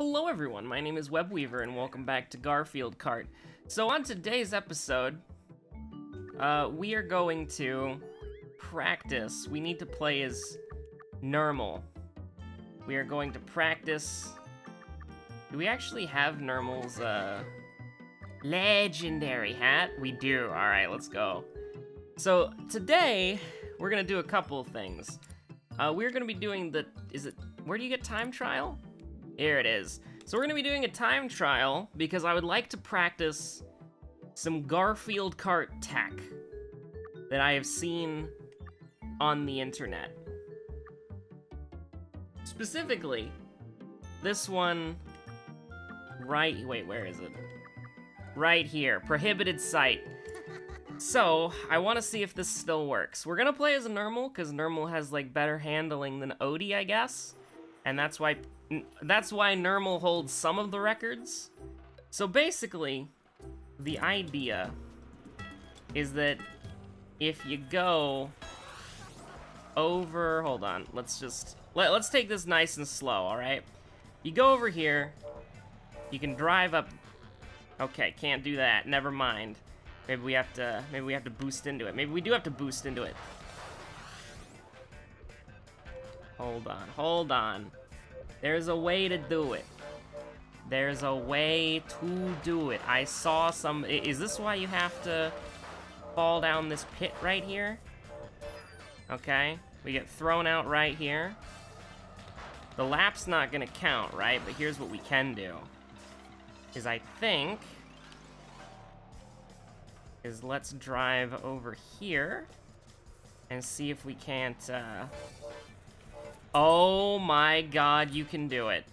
Hello everyone, my name is Webweaver and welcome back to Garfield Kart. So on today's episode, uh, we are going to practice. We need to play as Nermal. We are going to practice... Do we actually have Nermal's, uh, legendary hat? We do, alright, let's go. So today, we're gonna do a couple of things. Uh, we're gonna be doing the, is it, where do you get time trial? Here it is. So we're gonna be doing a time trial because I would like to practice some Garfield Kart tech that I have seen on the internet. Specifically, this one right, wait, where is it? Right here, prohibited site. So, I want to see if this still works. We're gonna play as a Nermal, because Nermal has, like, better handling than Odie, I guess. And that's why, that's why Nermal holds some of the records. So basically, the idea is that if you go over, hold on, let's just, let, let's take this nice and slow, all right? You go over here, you can drive up, okay, can't do that, never mind. Maybe we have to, maybe we have to boost into it. Maybe we do have to boost into it. Hold on, hold on. There's a way to do it. There's a way to do it. I saw some, is this why you have to fall down this pit right here? Okay, we get thrown out right here. The lap's not gonna count, right? But here's what we can do. Is I think, is let's drive over here and see if we can't, uh, oh my god, you can do it.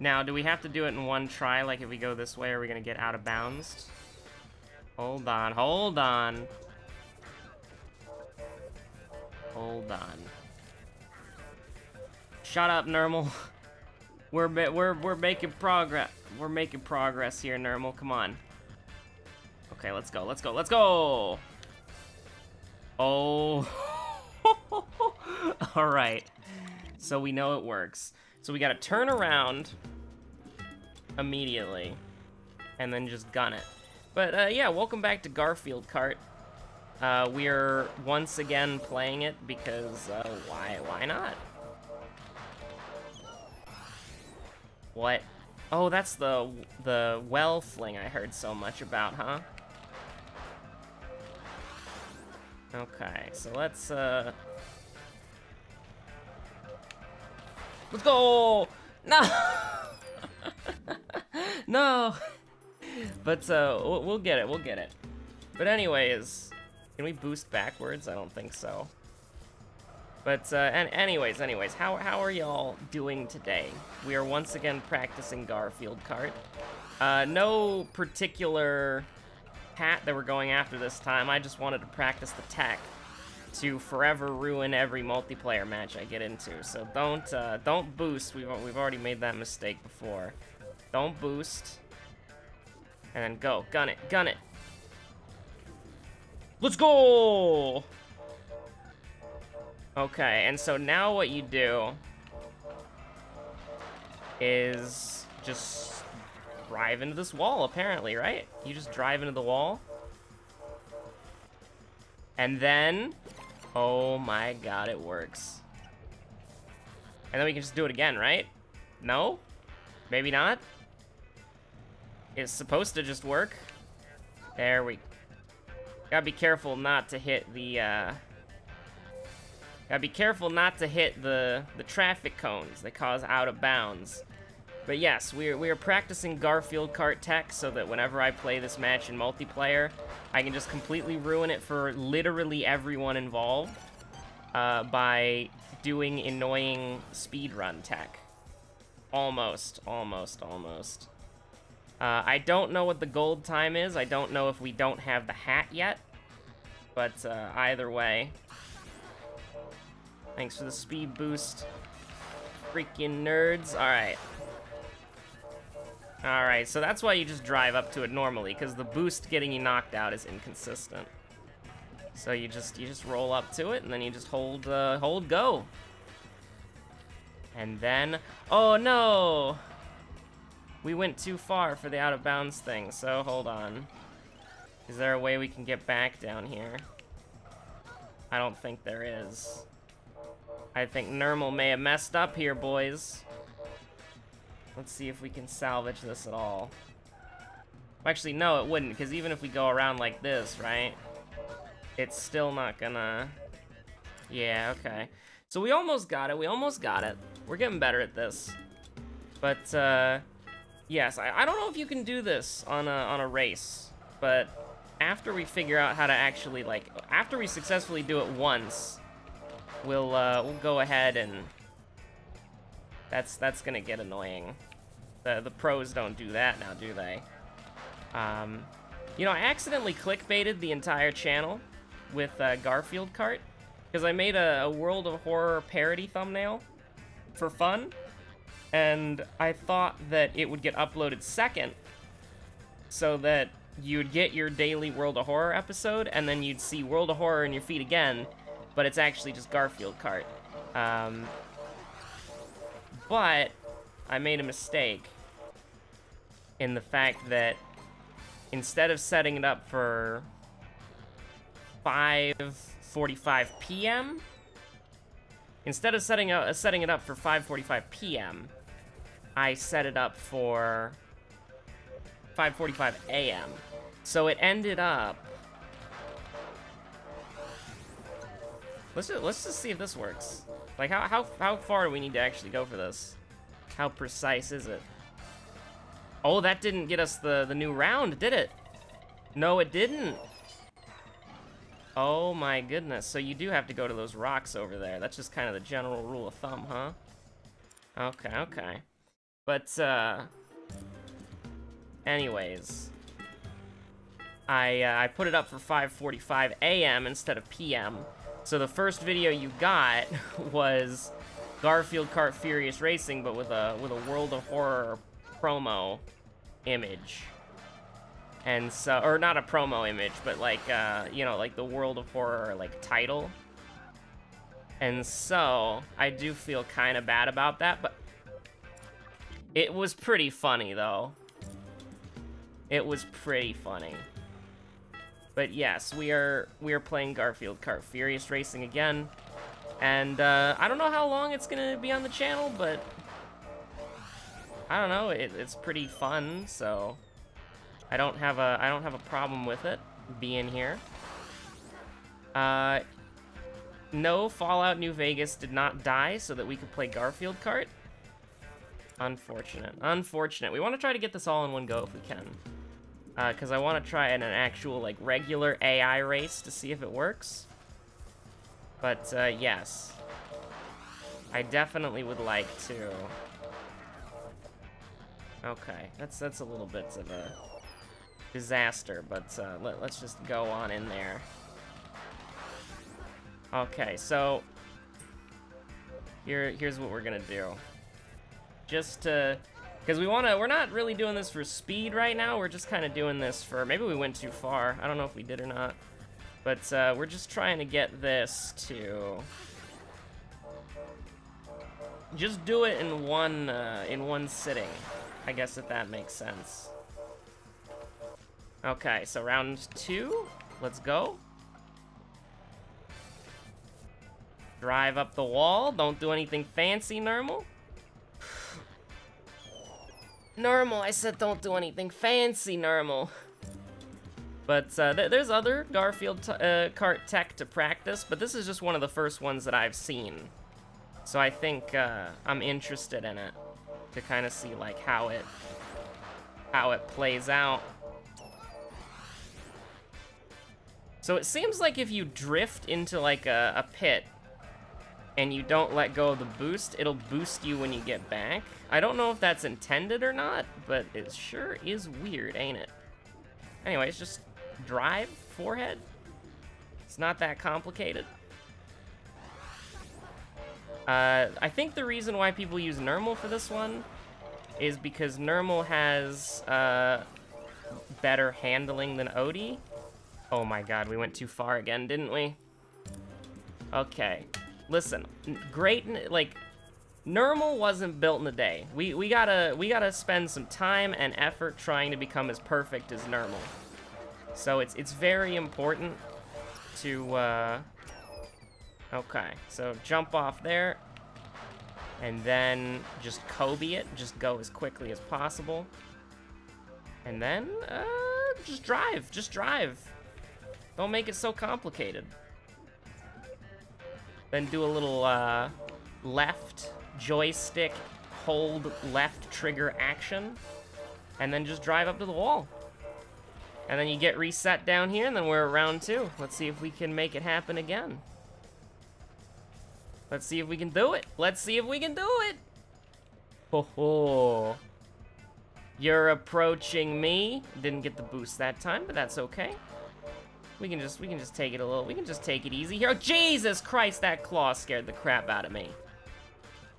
Now, do we have to do it in one try, like if we go this way, are we gonna get out of bounds? Hold on, hold on. Hold on. Shut up, Nermal. We're we're we're making progress. We're making progress here, Nermal. Come on. Okay, let's go. Let's go. Let's go. Oh. All right. So we know it works. So we gotta turn around immediately and then just gun it. But uh, yeah, welcome back to Garfield Kart. Uh, we're once again playing it because uh, why? Why not? What? Oh, that's the the well fling I heard so much about, huh? Okay, so let's uh Let's go! No! no! But, uh, we'll get it, we'll get it. But anyways, can we boost backwards? I don't think so. But, uh, and anyways, anyways, how, how are y'all doing today? We are once again practicing Garfield Kart. Uh, no particular hat that we're going after this time. I just wanted to practice the tech to forever ruin every multiplayer match I get into. So don't uh, don't boost. We've we've already made that mistake before. Don't boost. And then go. Gun it. Gun it. Let's go! Okay, and so now what you do is just drive into this wall, apparently, right? You just drive into the wall. And then Oh my god, it works. And then we can just do it again, right? No? Maybe not? It's supposed to just work. There we... Gotta be careful not to hit the, uh... Gotta be careful not to hit the, the traffic cones that cause out of bounds. But yes, we are, we are practicing Garfield Kart Tech so that whenever I play this match in multiplayer, I can just completely ruin it for literally everyone involved uh, by doing annoying speedrun tech. Almost, almost, almost. Uh, I don't know what the gold time is. I don't know if we don't have the hat yet. But uh, either way. Thanks for the speed boost. Freaking nerds. Alright. Alright, so that's why you just drive up to it normally, because the boost getting you knocked out is inconsistent. So you just you just roll up to it, and then you just hold uh, hold go. And then, oh no! We went too far for the out of bounds thing, so hold on. Is there a way we can get back down here? I don't think there is. I think Nermal may have messed up here, boys. Let's see if we can salvage this at all. Actually, no, it wouldn't, because even if we go around like this, right? It's still not gonna... Yeah, okay. So we almost got it. We almost got it. We're getting better at this. But, uh... Yes, I, I don't know if you can do this on a, on a race, but after we figure out how to actually, like, after we successfully do it once, we'll, uh, we'll go ahead and... That's, that's gonna get annoying. The, the pros don't do that now, do they? Um, you know, I accidentally clickbaited the entire channel with uh, Garfield Kart because I made a, a World of Horror parody thumbnail for fun, and I thought that it would get uploaded second, so that you'd get your daily World of Horror episode, and then you'd see World of Horror in your feed again, but it's actually just Garfield Kart. Um, but I made a mistake in the fact that instead of setting it up for 5:45 p.m., instead of setting up, setting it up for 5:45 p.m., I set it up for 5:45 a.m. So it ended up. Let's just, let's just see if this works. Like how how how far do we need to actually go for this? How precise is it? Oh, that didn't get us the the new round, did it? No, it didn't. Oh my goodness. So you do have to go to those rocks over there. That's just kind of the general rule of thumb, huh? Okay, okay. But, uh... Anyways. I, uh, I put it up for 5.45 a.m. instead of p.m. So the first video you got was Garfield Kart Furious Racing, but with a, with a World of Horror promo image. And so or not a promo image but like uh you know like the world of horror like title. And so i do feel kind of bad about that but it was pretty funny though. It was pretty funny but yes we are we are playing garfield kart furious racing again and uh i don't know how long it's gonna be on the channel but i don't know it, it's pretty fun so I don't have a I don't have a problem with it being here. Uh, no, Fallout New Vegas did not die so that we could play Garfield Kart. Unfortunate. Unfortunate. We want to try to get this all in one go if we can. Because uh, I want to try in an actual, like, regular AI race to see if it works. But, uh, yes. I definitely would like to. Okay, that's that's a little bit of a disaster, but uh, let, us just go on in there. Okay, so here, here's what we're gonna do. Just to, because we wanna, we're not really doing this for speed right now. We're just kind of doing this for, maybe we went too far. I don't know if we did or not, but uh, we're just trying to get this to just do it in one uh, in one sitting. I guess if that makes sense. Okay, so round two. Let's go. Drive up the wall. Don't do anything fancy, Normal. Normal, I said don't do anything fancy, Normal. But uh, th there's other Garfield uh, kart tech to practice, but this is just one of the first ones that I've seen. So I think uh, I'm interested in it to kind of see like how it how it plays out. So it seems like if you drift into like a, a pit and you don't let go of the boost, it'll boost you when you get back. I don't know if that's intended or not, but it sure is weird, ain't it? Anyways, just drive, forehead. It's not that complicated. Uh, I think the reason why people use Nermal for this one is because Nermal has uh, better handling than Odie. Oh my god, we went too far again, didn't we? Okay. Listen, great, like, Nermal wasn't built in a day. We we gotta we gotta spend some time and effort trying to become as perfect as Nermal. So it's it's very important to uh Okay, so jump off there. And then just Kobe it, just go as quickly as possible. And then uh just drive, just drive. Don't make it so complicated. Then do a little uh left joystick hold left trigger action, and then just drive up to the wall. And then you get reset down here, and then we're at round two. Let's see if we can make it happen again. Let's see if we can do it. Let's see if we can do it. Ho ho. You're approaching me. Didn't get the boost that time, but that's okay. We can just we can just take it a little. We can just take it easy here. Oh, Jesus Christ, that claw scared the crap out of me.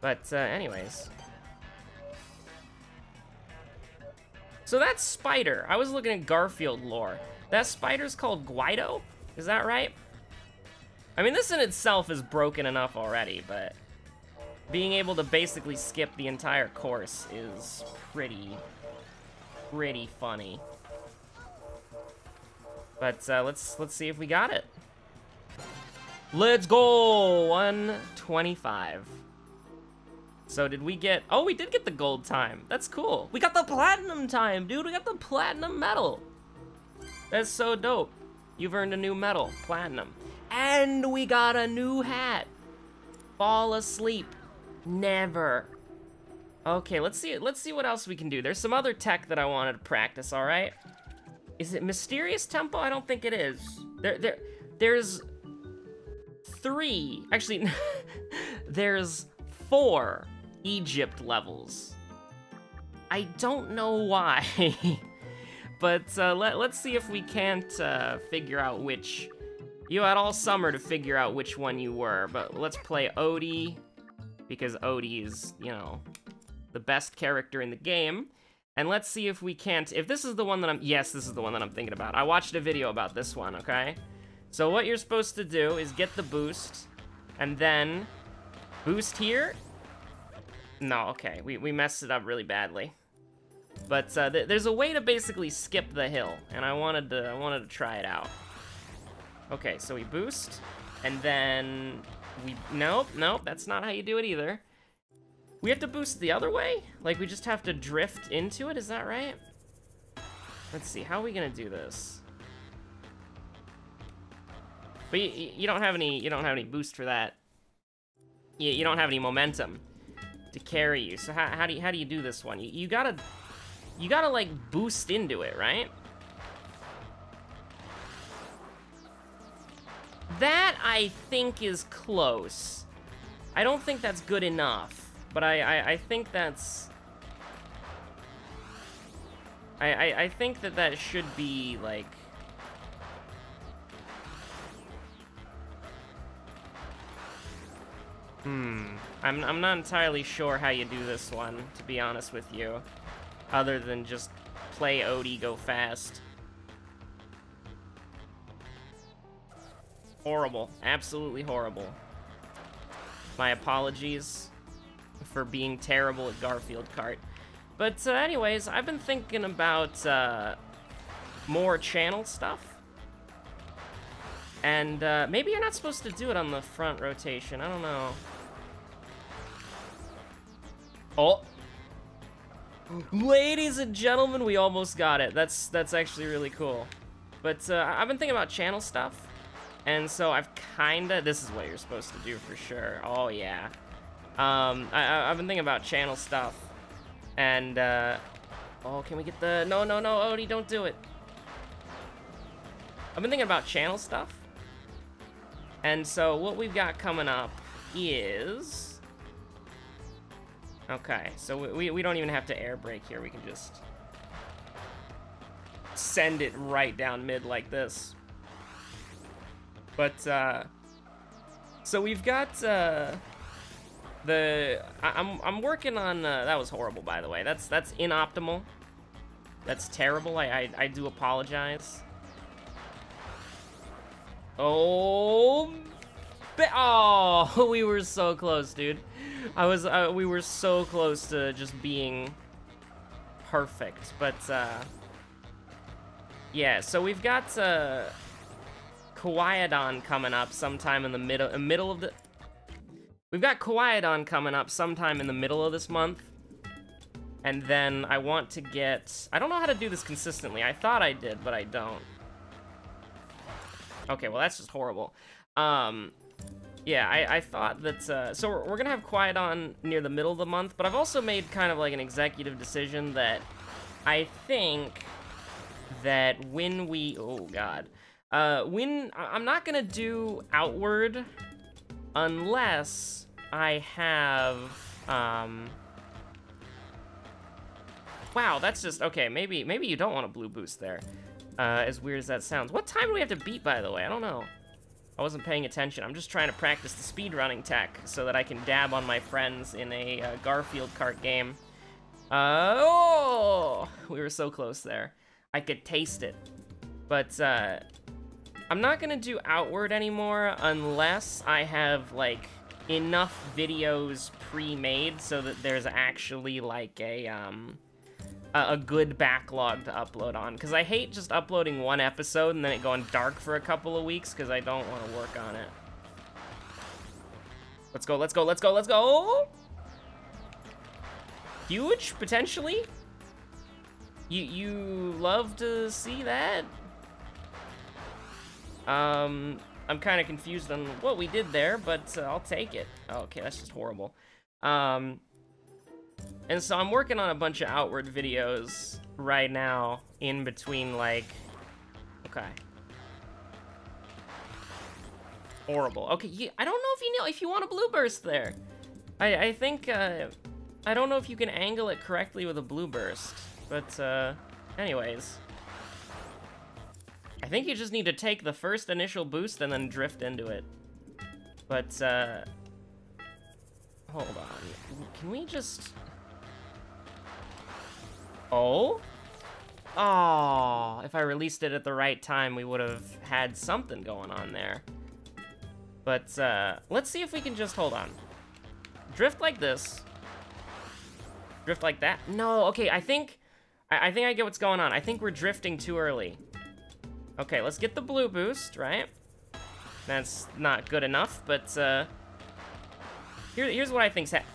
But uh, anyways. So that's Spider. I was looking at Garfield lore. That spider's called Guido? Is that right? I mean, this in itself is broken enough already, but being able to basically skip the entire course is pretty, pretty funny. But uh, let's let's see if we got it. Let's go! 125. So did we get, oh, we did get the gold time. That's cool. We got the platinum time, dude. We got the platinum medal. That's so dope. You've earned a new medal, platinum. And we got a new hat. Fall asleep. Never. Okay, let's see, let's see what else we can do. There's some other tech that I wanted to practice, all right? Is it Mysterious Temple? I don't think it is. There, there, there's three, actually, there's four Egypt levels. I don't know why, but uh, let, let's see if we can't uh, figure out which... You had all summer to figure out which one you were, but let's play Odie, because Odie is, you know, the best character in the game. And let's see if we can't, if this is the one that I'm, yes, this is the one that I'm thinking about. I watched a video about this one, okay? So what you're supposed to do is get the boost, and then boost here, no, okay. We, we messed it up really badly. But uh, th there's a way to basically skip the hill, and I wanted to I wanted to try it out. Okay, so we boost, and then we nope nope that's not how you do it either. We have to boost the other way? Like we just have to drift into it? Is that right? Let's see. How are we gonna do this? But you, you don't have any you don't have any boost for that. You, you don't have any momentum to carry you. So how, how do you how do you do this one? You, you gotta you gotta like boost into it, right? That I think is close. I don't think that's good enough, but I I, I think that's I, I I think that that should be like Hmm. I'm, I'm not entirely sure how you do this one, to be honest with you. Other than just play Odie, go fast. Horrible. Absolutely horrible. My apologies for being terrible at Garfield Kart. But uh, anyways, I've been thinking about uh, more channel stuff. And uh, maybe you're not supposed to do it on the front rotation. I don't know. Oh. Ladies and gentlemen, we almost got it. That's that's actually really cool. But uh, I've been thinking about channel stuff. And so I've kinda, this is what you're supposed to do for sure. Oh yeah. Um, I, have been thinking about channel stuff. And, uh, oh, can we get the, no, no, no, Odie, don't do it. I've been thinking about channel stuff. And so what we've got coming up is, Okay, so we, we don't even have to air brake here. We can just send it right down mid like this. But, uh, so we've got, uh, the, I, am I'm, I'm working on, uh, that was horrible, by the way. That's, that's inoptimal. That's terrible. I, I, I do apologize. Oh, oh, we were so close, dude. I was, uh, we were so close to just being perfect, but, uh, yeah, so we've got, uh, Kowaidon coming up sometime in the middle, middle of the, we've got Kowaidon coming up sometime in the middle of this month, and then I want to get, I don't know how to do this consistently, I thought I did, but I don't. Okay, well that's just horrible. Um, yeah, I, I thought that, uh, so we're, we're, gonna have Kowaidon near the middle of the month, but I've also made kind of like an executive decision that I think that when we, oh god, uh, when, I'm not gonna do Outward unless I have, um, wow, that's just, okay, maybe, maybe you don't want a blue boost there, uh, as weird as that sounds. What time do we have to beat, by the way? I don't know. I wasn't paying attention. I'm just trying to practice the speedrunning tech so that I can dab on my friends in a uh, Garfield kart game. Uh, oh! We were so close there. I could taste it. But, uh, I'm not gonna do Outward anymore unless I have, like, enough videos pre-made so that there's actually, like, a, um, a good backlog to upload on. Because I hate just uploading one episode and then it going dark for a couple of weeks because I don't want to work on it. Let's go, let's go, let's go, let's go! Huge, potentially? You, you love to see that? Um, I'm kind of confused on what we did there, but uh, I'll take it. Oh, okay, that's just horrible. Um, and so I'm working on a bunch of outward videos right now in between, like... Okay. Horrible. Okay, yeah, I don't know if you know if you want a blue burst there. I, I think, uh, I don't know if you can angle it correctly with a blue burst. But, uh, anyways. I think you just need to take the first initial boost and then drift into it. But, uh, hold on. Can we just... Oh? Oh, if I released it at the right time, we would have had something going on there. But, uh, let's see if we can just, hold on. Drift like this. Drift like that. No, okay, I think, I, I think I get what's going on. I think we're drifting too early. Okay, let's get the blue boost, right? That's not good enough, but, uh, here, here's what I think's happening.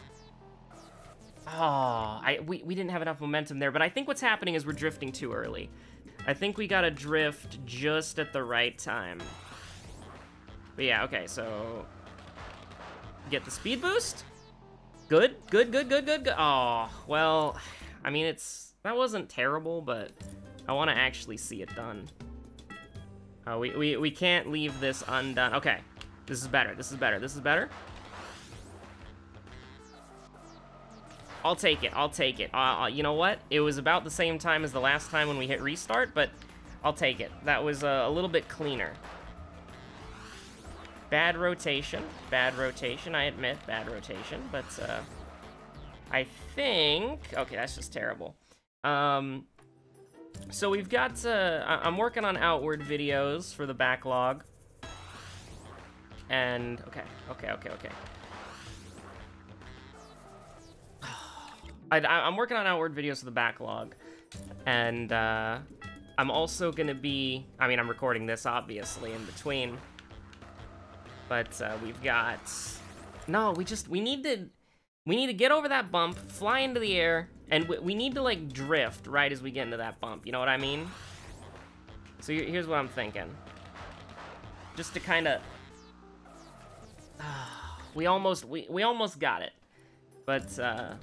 Oh, I we, we didn't have enough momentum there, but I think what's happening is we're drifting too early. I think we gotta drift just at the right time. But yeah, okay, so... Get the speed boost? Good, good, good, good, good, good. Oh, well, I mean, it's... That wasn't terrible, but I want to actually see it done. Uh, we, we, we can't leave this undone. Okay, this is better, this is better, this is better. I'll take it. I'll take it. Uh, uh, you know what? It was about the same time as the last time when we hit restart, but I'll take it. That was uh, a little bit cleaner. Bad rotation. Bad rotation, I admit. Bad rotation, but uh, I think... Okay, that's just terrible. Um, so we've got... Uh, I'm working on outward videos for the backlog. And... Okay, okay, okay, okay. I, am working on outward videos for the backlog, and uh, I'm also gonna be. I mean, I'm recording this obviously in between, but uh, we've got. No, we just we need to we need to get over that bump, fly into the air, and we, we need to like drift right as we get into that bump. You know what I mean? So here's what I'm thinking. Just to kind of. we almost we we almost got it, but. Uh,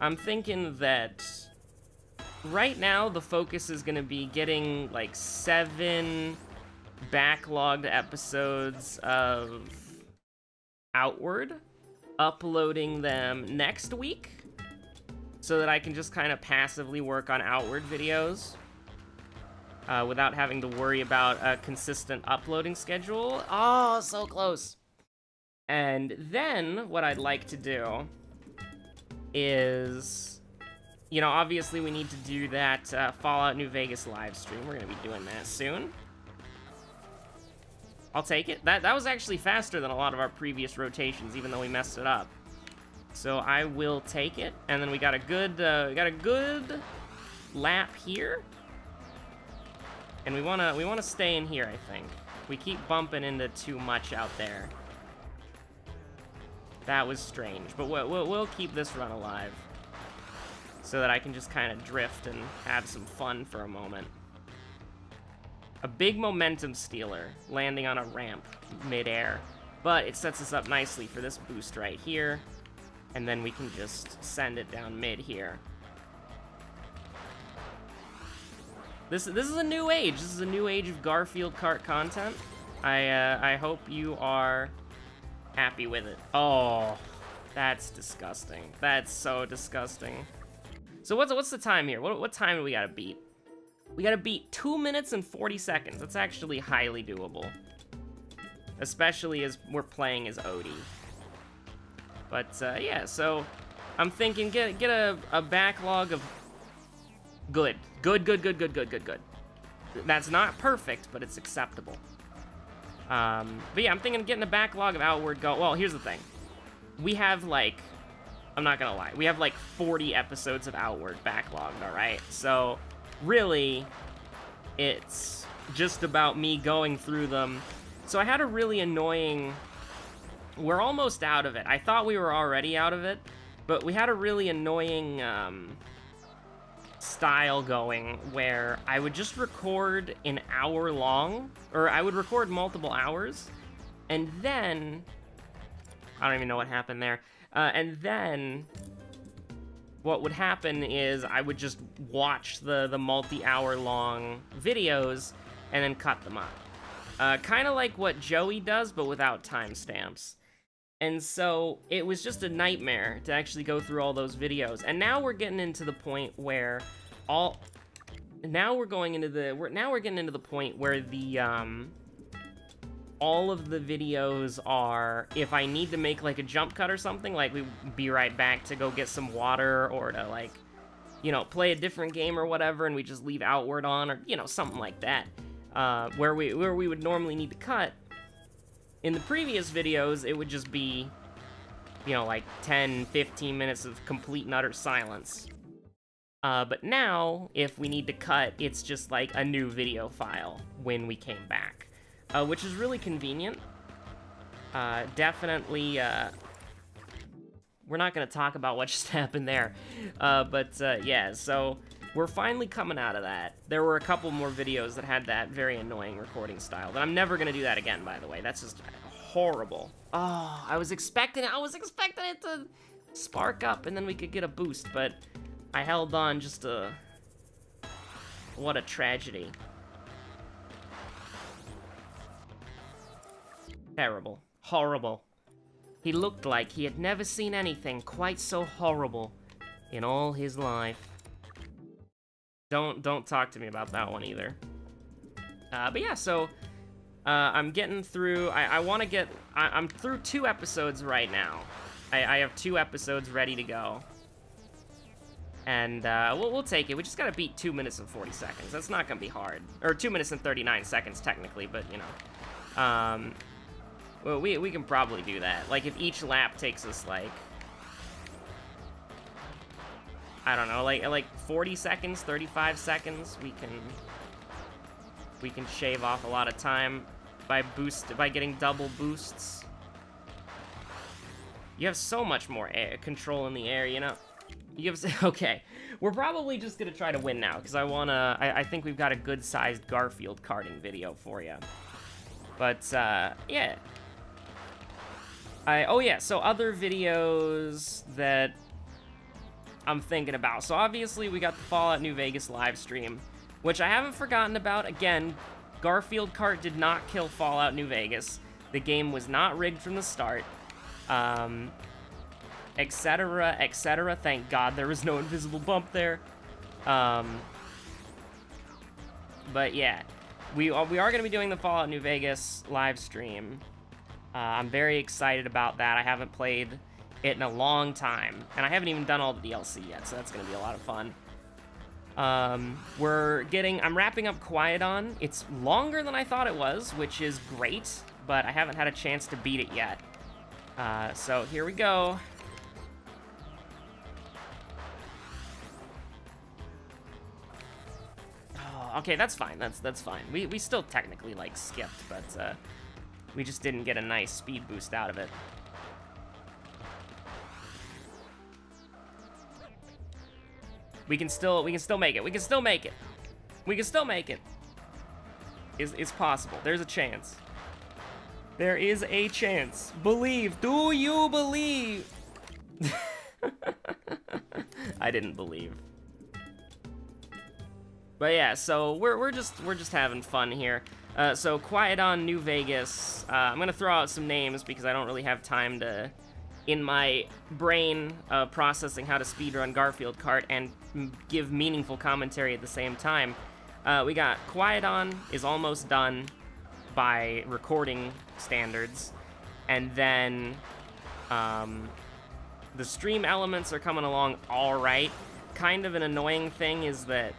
I'm thinking that right now the focus is going to be getting like seven backlogged episodes of Outward, uploading them next week so that I can just kind of passively work on Outward videos uh, without having to worry about a consistent uploading schedule. Oh, so close. And then what I'd like to do is, you know, obviously we need to do that uh, Fallout New Vegas live stream. We're going to be doing that soon. I'll take it. That, that was actually faster than a lot of our previous rotations, even though we messed it up. So I will take it. And then we got a good, uh, we got a good lap here. And we wanna, we wanna stay in here, I think. We keep bumping into too much out there. That was strange, but we'll, we'll, we'll keep this run alive. So that I can just kind of drift and have some fun for a moment. A big momentum stealer, landing on a ramp midair. But it sets us up nicely for this boost right here. And then we can just send it down mid here. This, this is a new age. This is a new age of Garfield Kart content. I, uh, I hope you are happy with it. Oh, that's disgusting. That's so disgusting. So what's what's the time here? What, what time do we gotta beat? We gotta beat 2 minutes and 40 seconds. That's actually highly doable. Especially as we're playing as Odie. But uh, yeah, so I'm thinking get get a, a backlog of good. Good, good, good, good, good, good, good. That's not perfect, but it's acceptable. Um, but yeah, I'm thinking getting a backlog of Outward Go. Well, here's the thing. We have like, I'm not gonna lie, we have like 40 episodes of Outward backlogged, alright? So, really, it's just about me going through them. So I had a really annoying... We're almost out of it. I thought we were already out of it, but we had a really annoying, um, style going where I would just record an hour long, or I would record multiple hours, and then, I don't even know what happened there, uh, and then what would happen is I would just watch the, the multi-hour long videos and then cut them up. Uh, kind of like what Joey does, but without timestamps. And so it was just a nightmare to actually go through all those videos. And now we're getting into the point where all now we're going into the we're now we're getting into the point where the um all of the videos are if I need to make like a jump cut or something, like we be right back to go get some water or to like you know, play a different game or whatever and we just leave outward on or you know, something like that. Uh, where we where we would normally need to cut in the previous videos, it would just be, you know, like 10, 15 minutes of complete and utter silence. Uh, but now, if we need to cut, it's just like a new video file when we came back, uh, which is really convenient. Uh, definitely, uh, we're not going to talk about what just happened there, uh, but uh, yeah, so we're finally coming out of that. There were a couple more videos that had that very annoying recording style, but I'm never gonna do that again, by the way. That's just horrible. Oh, I was expecting it. I was expecting it to spark up and then we could get a boost, but I held on just a... What a tragedy. Terrible. Horrible. He looked like he had never seen anything quite so horrible in all his life. Don't don't talk to me about that one either. Uh, but yeah, so uh, I'm getting through. I, I want to get. I, am through two episodes right now. I, I, have two episodes ready to go, and uh, we'll we'll take it. We just gotta beat two minutes and 40 seconds. That's not gonna be hard, or two minutes and 39 seconds technically, but you know. Um, well, we we can probably do that. Like if each lap takes us like I don't know, like like 40 seconds, 35 seconds, we can we can shave off a lot of time by boost by getting double boosts. You have so much more air, control in the air, you know. You have okay. We're probably just gonna try to win now because I wanna. I, I think we've got a good-sized Garfield karting video for you. But uh, yeah. I oh yeah. So other videos that I'm thinking about. So obviously we got the Fallout New Vegas live stream, which I haven't forgotten about. Again, Garfield Kart did not kill Fallout New Vegas. The game was not rigged from the start. Um, etc., etc. Thank God there was no invisible bump there. Um, but yeah, we are, we are going to be doing the Fallout New Vegas live stream. Uh, I'm very excited about that. I haven't played it in a long time. And I haven't even done all the DLC yet, so that's going to be a lot of fun. Um, we're getting, I'm wrapping up Quiet On. It's longer than I thought it was, which is great, but I haven't had a chance to beat it yet. Uh, so here we go. Oh, okay, that's fine. That's that's fine. We we still technically like skipped, but uh, we just didn't get a nice speed boost out of it. We can still we can still make it. We can still make it. We can still make it. Is it's possible. There's a chance. There is a chance. Believe. Do you believe? I didn't believe. But yeah, so we're we're just we're just having fun here. Uh, so Quiet on New Vegas. Uh, I'm gonna throw out some names because I don't really have time to, in my brain, uh, processing how to speedrun Garfield Kart and give meaningful commentary at the same time. Uh, we got Quiet on is almost done by recording standards, and then um, the stream elements are coming along all right. Kind of an annoying thing is that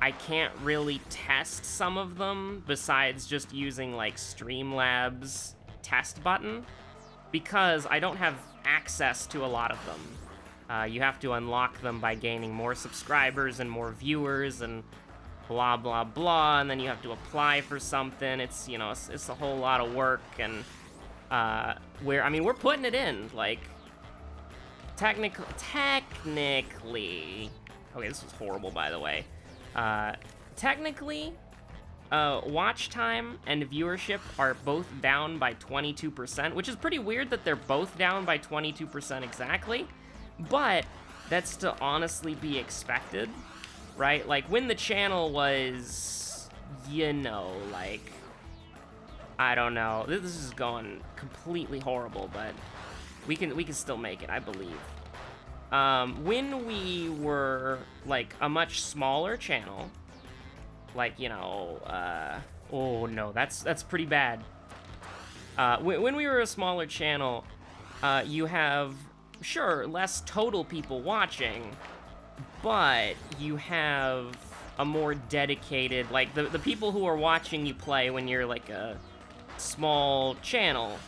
I can't really test some of them besides just using like Streamlabs test button because I don't have access to a lot of them. Uh, you have to unlock them by gaining more subscribers and more viewers and blah blah blah and then you have to apply for something. It's you know it's, it's a whole lot of work and uh, where I mean we're putting it in like technically technically. Okay this was horrible by the way. Uh, technically, uh, watch time and viewership are both down by 22%, which is pretty weird that they're both down by 22% exactly, but that's to honestly be expected, right? Like, when the channel was, you know, like, I don't know. This is going completely horrible, but we can we can still make it, I believe. Um, when we were, like, a much smaller channel, like, you know, uh, oh no, that's, that's pretty bad. Uh, when we were a smaller channel, uh, you have, sure, less total people watching, but you have a more dedicated, like, the, the people who are watching you play when you're, like, a small channel.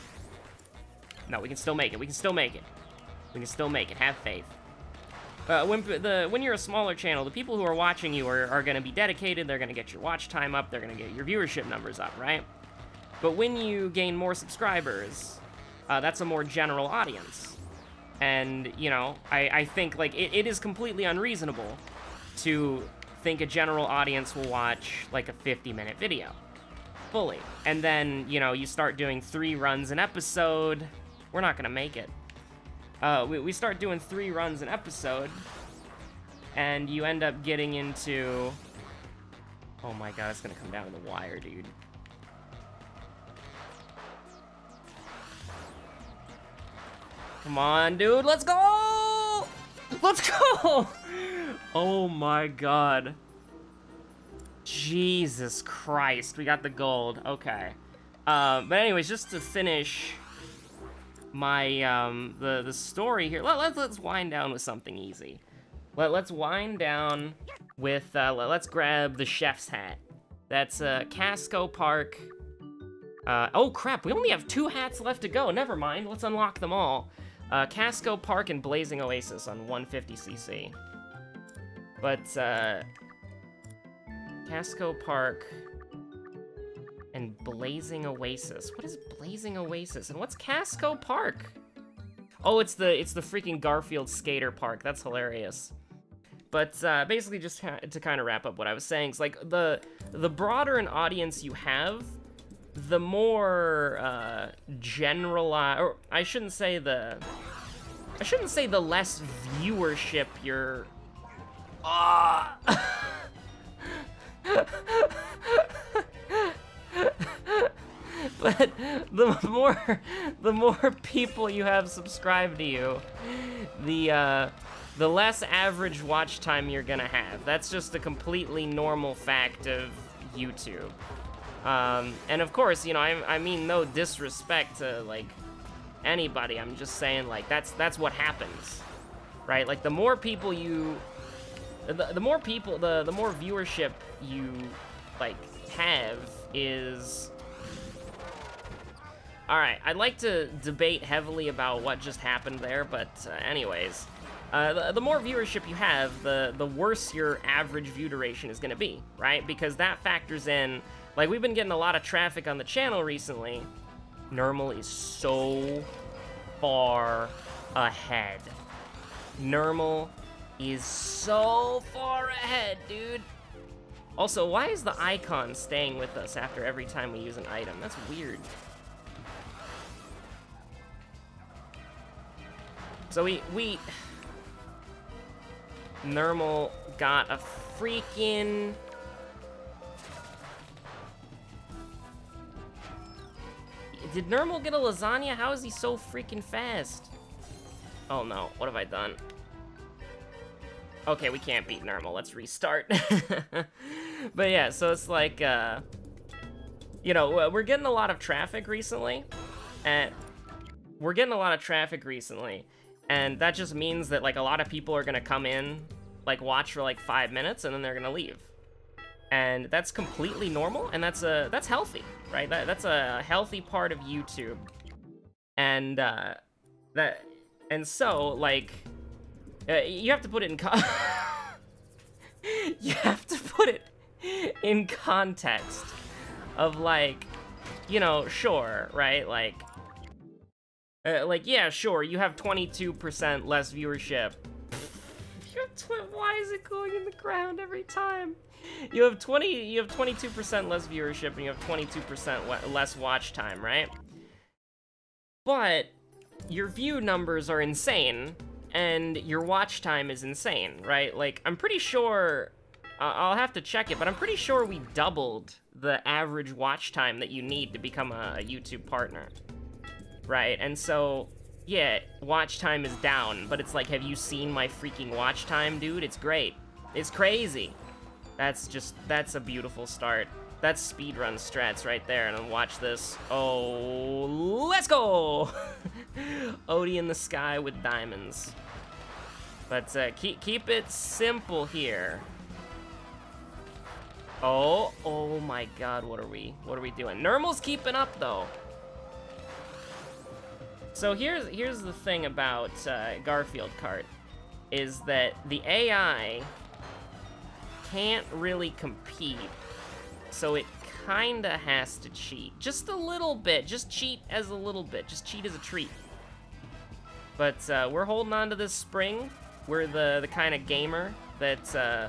No, we can still make it. We can still make it. We can still make it. Have faith. Uh, when the when you're a smaller channel, the people who are watching you are, are going to be dedicated. They're going to get your watch time up. They're going to get your viewership numbers up, right? But when you gain more subscribers, uh, that's a more general audience. And, you know, I, I think, like, it, it is completely unreasonable to think a general audience will watch, like, a 50-minute video. Fully. And then, you know, you start doing three runs an episode. We're not going to make it uh, we, we start doing three runs an episode, and you end up getting into... Oh my god, it's gonna come down to the wire, dude. Come on, dude, let's go! Let's go! Oh my god. Jesus Christ, we got the gold. Okay. Uh, but anyways, just to finish my um the the story here. Let, let's let's wind down with something easy. Let let's wind down with uh, let, us grab the chef's hat. That's uh Casco Park. Uh, oh crap, we only have two hats left to go. Never mind, let's unlock them all. Uh, Casco Park and Blazing Oasis on 150cc. But uh, Casco Park and Blazing Oasis. What is Blazing Oasis? And what's Casco Park? Oh, it's the it's the freaking Garfield skater park. That's hilarious. But uh, basically, just to kind of wrap up what I was saying, it's like the the broader an audience you have, the more uh, generalized, or I shouldn't say the, I shouldn't say the less viewership you're. Ah. but the more the more people you have subscribed to you, the uh, the less average watch time you're gonna have. That's just a completely normal fact of YouTube. Um, and of course, you know, I, I mean no disrespect to like anybody. I'm just saying like that's that's what happens, right? Like the more people you the, the more people, the, the more viewership you, like, have is... Alright, I'd like to debate heavily about what just happened there, but uh, anyways. Uh, the, the, more viewership you have, the, the worse your average view duration is going to be, right? Because that factors in, like, we've been getting a lot of traffic on the channel recently. Nermal is so far ahead. Nermal is so far ahead, dude. Also, why is the icon staying with us after every time we use an item? That's weird. So we, we... Nermal got a freaking... Did Nermal get a lasagna? How is he so freaking fast? Oh no, what have I done? Okay, we can't beat Nermal. let's restart. but yeah, so it's like, uh, you know, we're getting a lot of traffic recently, and we're getting a lot of traffic recently, and that just means that like a lot of people are gonna come in, like watch for like five minutes, and then they're gonna leave. And that's completely normal, and that's a that's healthy, right? That, that's a healthy part of YouTube. And uh, that and so like uh, you have to put it in con you have to put it in context of like you know sure right? Like uh, like yeah sure you have 22% less viewership. Why is it going in the ground every time? You have 20 you have 22% less viewership and you have 22% less watch time right? But your view numbers are insane and your watch time is insane, right? Like, I'm pretty sure, uh, I'll have to check it, but I'm pretty sure we doubled the average watch time that you need to become a, a YouTube partner, right? And so, yeah, watch time is down, but it's like, have you seen my freaking watch time, dude? It's great. It's crazy. That's just, that's a beautiful start. That's speedrun strats right there, and watch this. Oh, let's go! Odie in the sky with diamonds. But uh, keep keep it simple here. Oh, oh my god, what are we, what are we doing? Nermal's keeping up though. So here's here's the thing about uh, Garfield Kart, is that the AI can't really compete, so it kinda has to cheat. Just a little bit, just cheat as a little bit, just cheat as a treat. But uh, we're holding on to this spring. We're the, the kind of gamer that uh,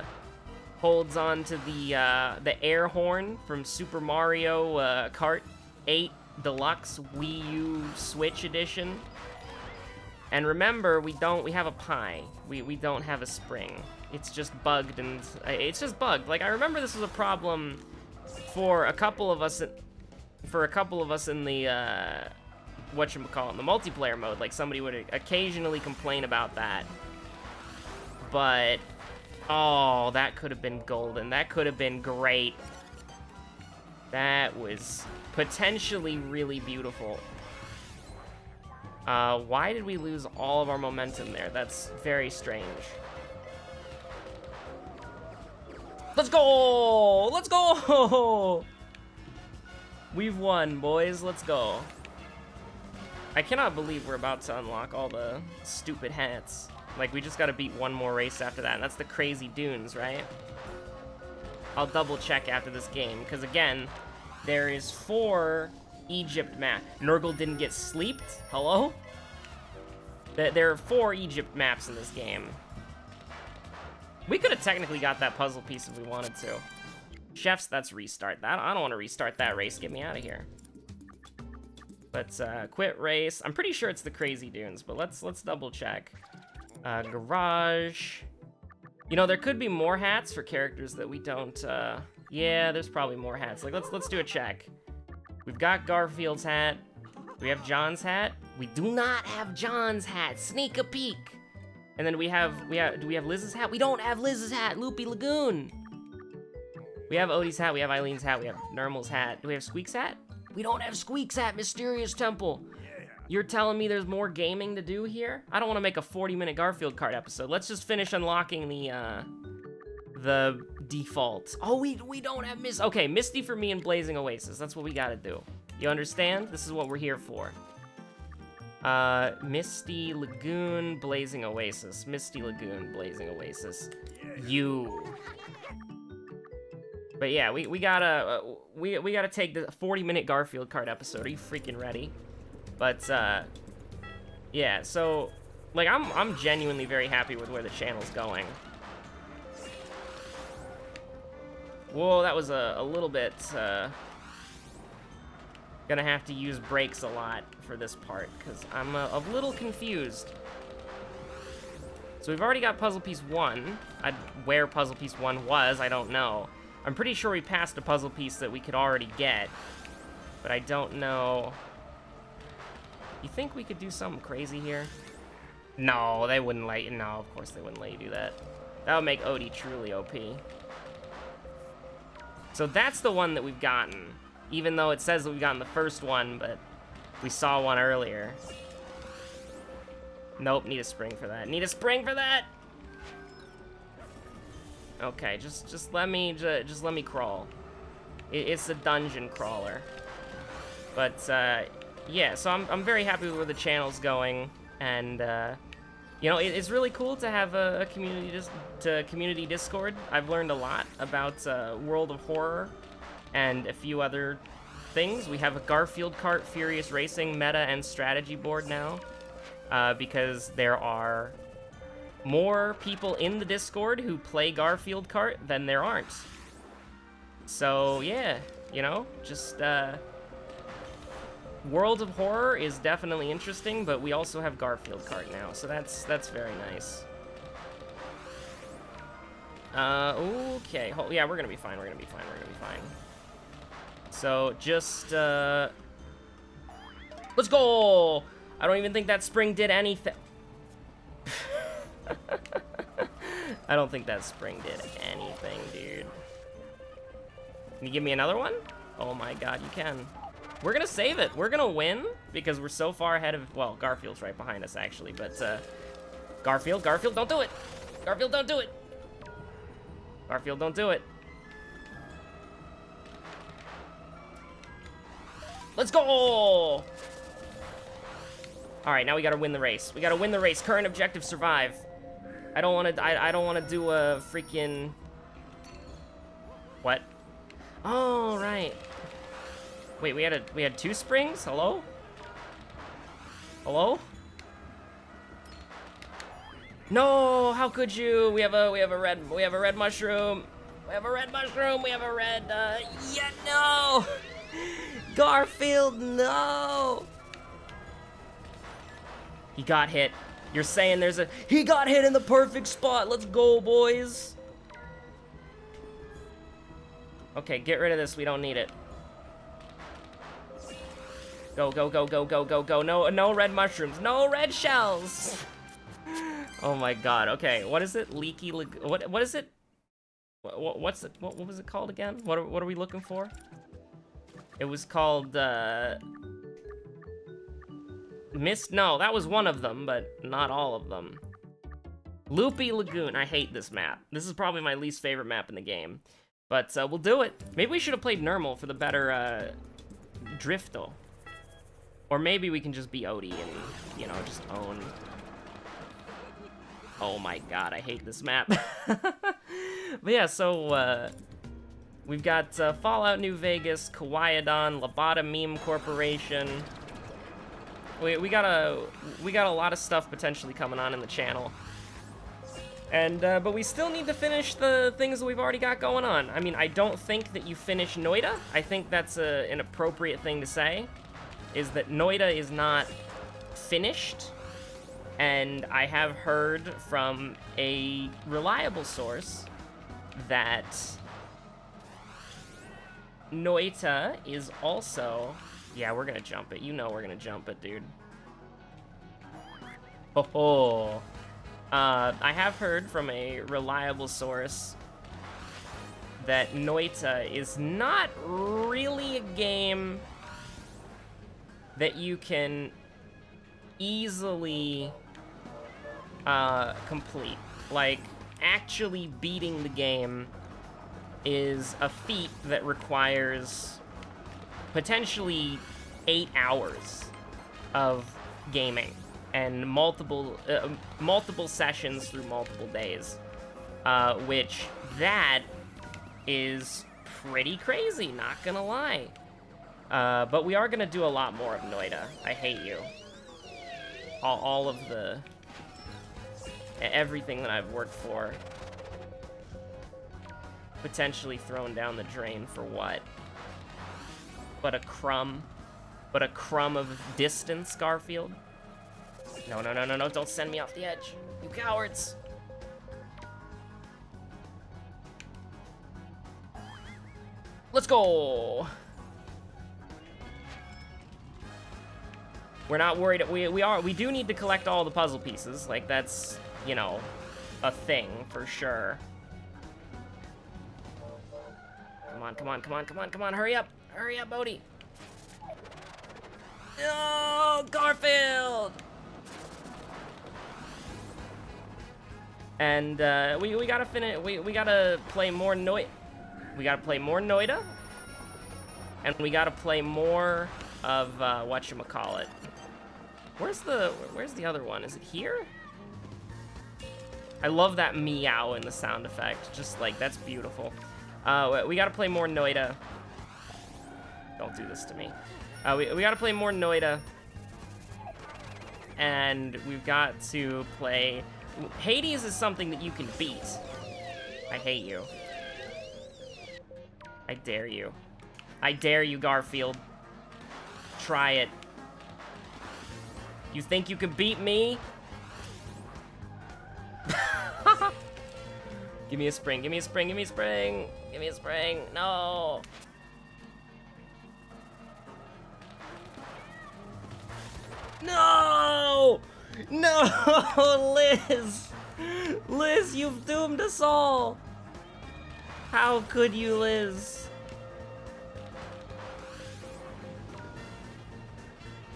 holds on to the, uh, the air horn from Super Mario uh, Kart 8 Deluxe Wii U Switch Edition. And remember, we don't, we have a pie. We, we don't have a spring. It's just bugged and, uh, it's just bugged. Like, I remember this was a problem for a couple of us, for a couple of us in the, uh, whatchamacallit, the multiplayer mode. Like, somebody would occasionally complain about that. But, oh, that could have been golden. That could have been great. That was potentially really beautiful. Uh, why did we lose all of our momentum there? That's very strange. Let's go! Let's go! We've won, boys. Let's go. I cannot believe we're about to unlock all the stupid hats. Like, we just gotta beat one more race after that, and that's the Crazy Dunes, right? I'll double check after this game, because again, there is four Egypt map. Nurgle didn't get sleeped? Hello? There are four Egypt maps in this game. We could have technically got that puzzle piece if we wanted to. Chefs, that's restart that. I don't want to restart that race. Get me out of here. But uh, quit race. I'm pretty sure it's the Crazy Dunes, but let's let's double check. Uh, garage. You know, there could be more hats for characters that we don't, uh... Yeah, there's probably more hats. Like, let's let's do a check. We've got Garfield's hat. We have Jon's hat. We do not have Jon's hat. Sneak a peek. And then we have, we have, do we have Liz's hat? We don't have Liz's hat. Loopy Lagoon. We have Odie's hat. We have Arlene's hat. We have Nermal's hat. Do we have Squeak's hat? We don't have Squeak's hat. Mysterious Temple. You're telling me there's more gaming to do here? I don't want to make a 40-minute Garfield Kart episode. Let's just finish unlocking the, uh, the default. Oh, we we don't have Misty. Okay, Misty for me and Blazing Oasis. That's what we gotta do. You understand? This is what we're here for. Uh, Misty Lagoon, Blazing Oasis. Misty Lagoon, Blazing Oasis. You. But yeah, we, we gotta uh, we we gotta take the 40 minute Garfield Kart episode. Are you freaking ready? But uh, yeah. So like I'm I'm genuinely very happy with where the channel's going. Whoa, that was a, a little bit, uh, gonna have to use brakes a lot for this part, because I'm a, a, little confused. So we've already got puzzle piece one. I, where puzzle piece one was, I don't know. I'm pretty sure we passed a puzzle piece that we could already get, but I don't know. You think we could do something crazy here? No, they wouldn't let you, no, of course they wouldn't let you do that. That would make Odie truly OP. So that's the one that we've gotten. Even though it says that we've gotten the first one, but we saw one earlier. Nope, need a spring for that. Need a spring for that! Okay, just just let me just let me crawl. it's a dungeon crawler. But uh, yeah, so I'm I'm very happy with where the channel's going, and uh, you know, it's really cool to have a, a community dis to community Discord. I've learned a lot about uh, World of Horror and a few other things. We have a Garfield Kart Furious Racing meta and strategy board now uh, because there are more people in the Discord who play Garfield Kart than there aren't. So yeah, you know, just uh, World of Horror is definitely interesting, but we also have Garfield Kart now, so that's that's very nice. Uh, okay. yeah, we're gonna be fine. We're gonna be fine. We're gonna be fine. So just uh, let's go. I don't even think that spring did anything. I don't think that spring did anything, dude. Can you give me another one? Oh my god, you can. We're gonna save it. We're gonna win because we're so far ahead of, well, Garfield's right behind us actually, but uh, Garfield, Garfield, don't do it. Garfield, don't do it. Garfield, don't do it. Let's go! All right, now we gotta win the race. We gotta win the race. Current objective, survive. I don't wanna, I, I don't wanna do a freaking... What? Oh, right. Wait, we had a we had two springs? Hello? Hello? No, how could you? We have a we have a red we have a red mushroom. We have a red mushroom. We have a red uh yeah no. Garfield, no. He got hit. You're saying there's a he got hit in the perfect spot. Let's go, boys. Okay, get rid of this. We don't need it. Go, go, go, go, go, go, go. No, no red mushrooms. No red shells. oh my god. Okay, what is it? Leaky lag What what is it? What, what's it? What, what was it called again? What are, what are we looking for? It was called uh Mist No, that was one of them, but not all of them. Loopy Lagoon. I hate this map. This is probably my least favorite map in the game. But uh, we'll do it. Maybe we should have played Nermal for the better uh, Drifto. Or maybe we can just be Odie and, you know, just own... Oh my god, I hate this map. but yeah, so, uh, We've got uh, Fallout New Vegas, Kawaiiadon, Lobotomy Corporation. We, we got a we got a lot of stuff potentially coming on in the channel. And, uh, but we still need to finish the things that we've already got going on. I mean, I don't think that you finish Noita. I think that's a, an appropriate thing to say is that Noita is not finished, and I have heard from a reliable source that Noita is also... Yeah, we're gonna jump it. You know we're gonna jump it, dude. Oh. Uh, I have heard from a reliable source that Noita is not really a game that you can easily uh, complete. Like, actually beating the game is a feat that requires potentially eight hours of gaming and multiple uh, multiple sessions through multiple days, uh, which that is pretty crazy. Not gonna lie. Uh, but we are gonna do a lot more of Noita. I hate you. All, all of the everything that I've worked for potentially thrown down the drain for what? But a crumb? But a crumb of distance, Garfield? No, no, no, no, no, don't send me off the edge. You cowards! Let's go! We're not worried. We, we are. We do need to collect all the puzzle pieces. Like, that's, you know, a thing for sure. Come on, come on, come on, come on, come on. Hurry up. Hurry up, Bodhi. No, Garfield! And uh, we, we gotta finish, we, we gotta play more Noita. We gotta play more Noita. And we gotta play more of, uh, whatchamacallit. Where's the, where's the other one? Is it here? I love that meow in the sound effect. Just like, that's beautiful. Uh, we gotta play more Noita. Don't do this to me. Uh, we, we gotta play more Noita. And we've got to play... Hades is something that you can beat. I hate you. I dare you. I dare you, Garfield. Try it. You think you can beat me? give me a spring, give me a spring, give me a spring. Give me a spring. No. No! No, Liz! Liz, you've doomed us all! How could you, Liz?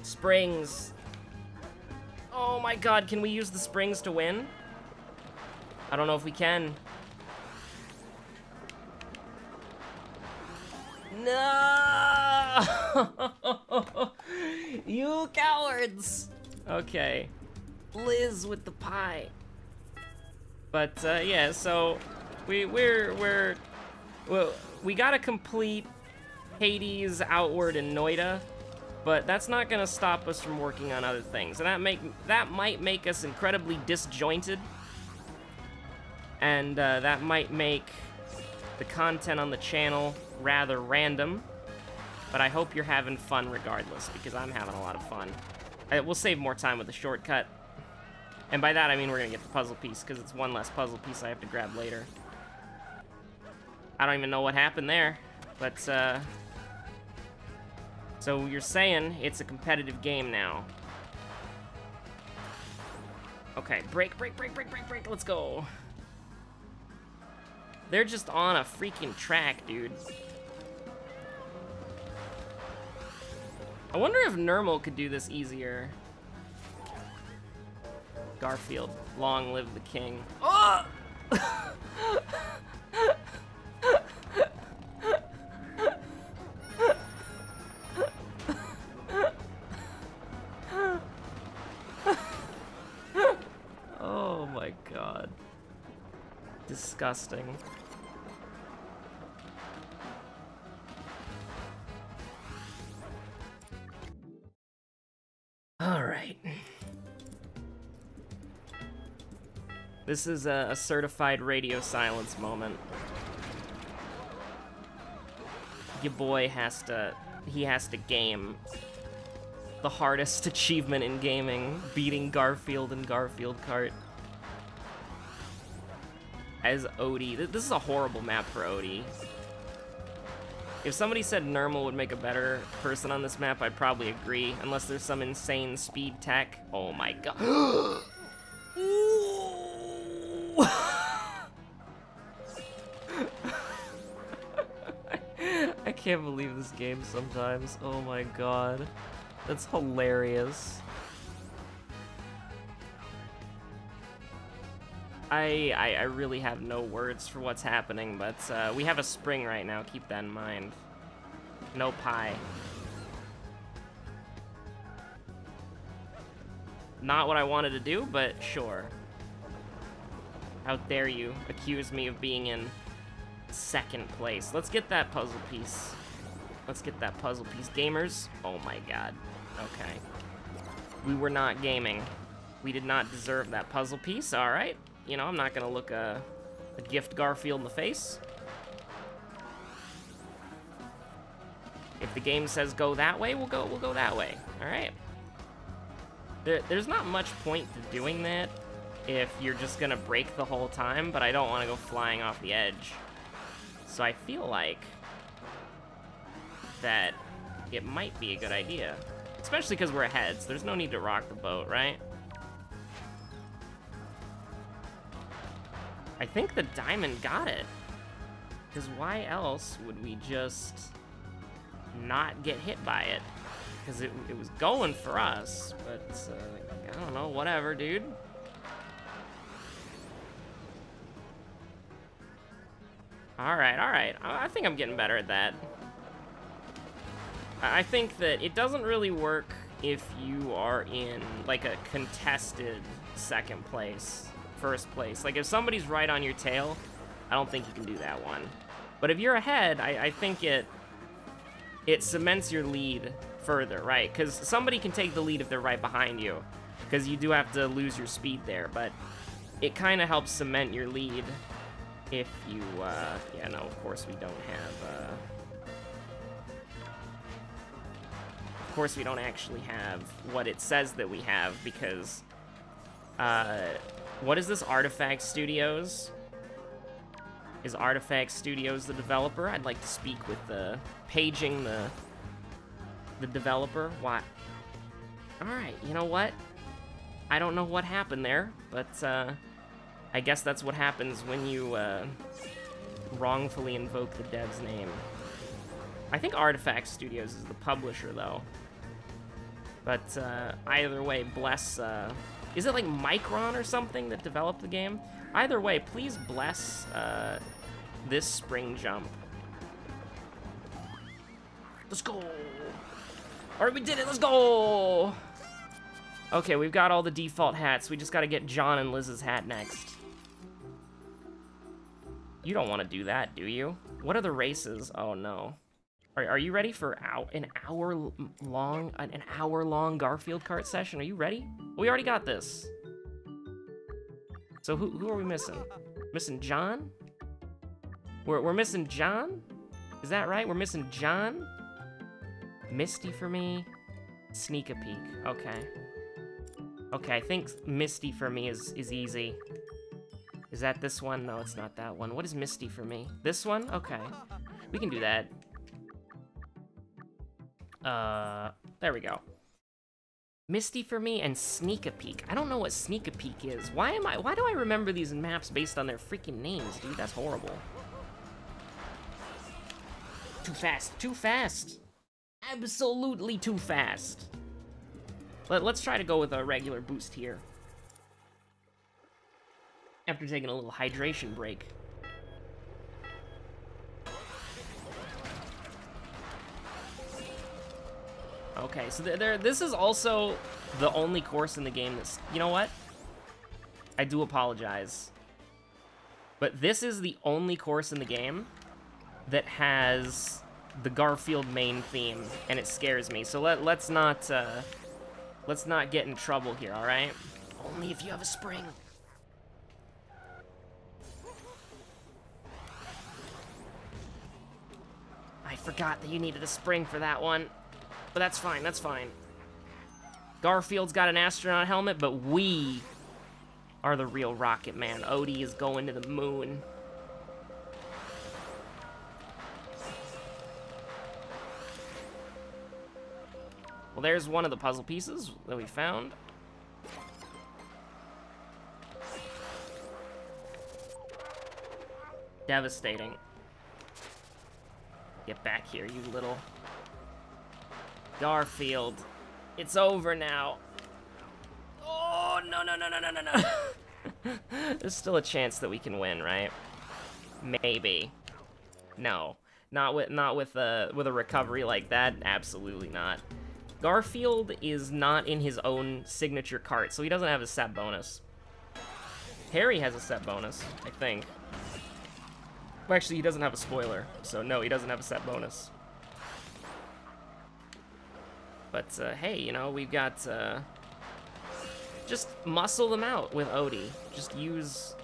Springs. Oh my god, can we use the springs to win? I don't know if we can. No! you cowards! Okay. Liz with the pie. But uh, yeah, so we we're we're well we gotta complete Hades, Outward, and Noita, but that's not gonna stop us from working on other things, and that make that might make us incredibly disjointed, and uh, that might make the content on the channel rather random, but I hope you're having fun regardless, because I'm having a lot of fun. I, we'll save more time with the shortcut. And by that, I mean we're gonna get the puzzle piece, because it's one less puzzle piece I have to grab later. I don't even know what happened there, but, uh... So you're saying it's a competitive game now. Okay, break, break, break, break, break, break, let's go. They're just on a freaking track, dude. I wonder if Nermal could do this easier. Garfield, long live the king. Oh! my god. Disgusting. Alright. This is a, a certified radio silence moment. Your boy has to, he has to game the hardest achievement in gaming, beating Garfield and Garfield Kart. As Odie. This is a horrible map for Odie. If somebody said Nermal would make a better person on this map, I'd probably agree, unless there's some insane speed tech. Oh my god. I can't believe this game sometimes. Oh my god. That's hilarious. I, I, I really have no words for what's happening, but uh, we have a spring right now. Keep that in mind. No pie. Not what I wanted to do, but sure. How dare you accuse me of being in second place. Let's get that puzzle piece. Let's get that puzzle piece. Gamers, oh my god. Okay. We were not gaming. We did not deserve that puzzle piece, alright. You know, I'm not gonna look a, a gift Garfield in the face. If the game says go that way, we'll go we'll go that way. Alright. There, there's not much point to doing that if you're just gonna break the whole time, but I don't want to go flying off the edge. So I feel like that it might be a good idea. Especially because we're ahead, so there's no need to rock the boat, right? I think the diamond got it. Because why else would we just not get hit by it? Because it, it was going for us, but uh, I don't know, whatever, dude. Alright, alright. I think I'm getting better at that. I think that it doesn't really work if you are in, like, a contested second place, first place. Like, if somebody's right on your tail, I don't think you can do that one. But if you're ahead, I, I think it it cements your lead further, right? Because somebody can take the lead if they're right behind you, because you do have to lose your speed there, but it kind of helps cement your lead if you, uh, yeah, no, of course we don't have, uh, of course we don't actually have what it says that we have, because, uh, what is this, Artifact Studios? Is Artifact Studios the developer? I'd like to speak with the, paging the, the developer. Why? Alright, you know what? I don't know what happened there, but, uh, I guess that's what happens when you uh, wrongfully invoke the dev's name. I think Artifact Studios is the publisher, though. But uh, either way, bless... Uh, is it like Microids or something that developed the game? Either way, please bless uh, this spring jump. Let's go! Alright, we did it! Let's go! Okay, we've got all the default hats. We just gotta get Jon and Liz's hat next. You don't want to do that, do you? What are the races? Oh, no. Are, are you ready for an hour long, an hour long Garfield Kart session? Are you ready? We already got this. So who, who are we missing? Missing Jon? We're, we're missing Jon? Is that right? We're missing Jon? Misty for me. Sneak a peek. Okay. Okay, I think Misty for me is, is easy. Is that this one? No, it's not that one. What is Misty for me? This one? Okay. We can do that. Uh, there we go. Misty for me and Sneak a Peek. I don't know what Sneak a Peek is. Why am I, why do I remember these maps based on their freaking names, dude? That's horrible. Too fast, too fast. Absolutely too fast. Let, let's try to go with a regular boost here after taking a little hydration break. Okay, so there, this is also the only course in the game that's, you know what? I do apologize. But this is the only course in the game that has the Garfield main theme, and it scares me. So let, let's not, uh, let's not get in trouble here, all right? Only if you have a spring. I forgot that you needed a spring for that one. But that's fine, that's fine. Garfield's got an astronaut helmet, but we are the real Rocket Man. Odie is going to the moon. Well, there's one of the puzzle pieces that we found. Devastating. Get back here, you little... Garfield. It's over now. Oh, no, no, no, no, no, no, no. There's still a chance that we can win, right? Maybe. No. Not with not with a with a recovery like that. Absolutely not. Garfield is not in his own signature cart, so he doesn't have a set bonus. Harry has a set bonus, I think. Well, actually, he doesn't have a spoiler, so no, he doesn't have a set bonus. But, uh, hey, you know, we've got, uh, Just muscle them out with Odie. Just use...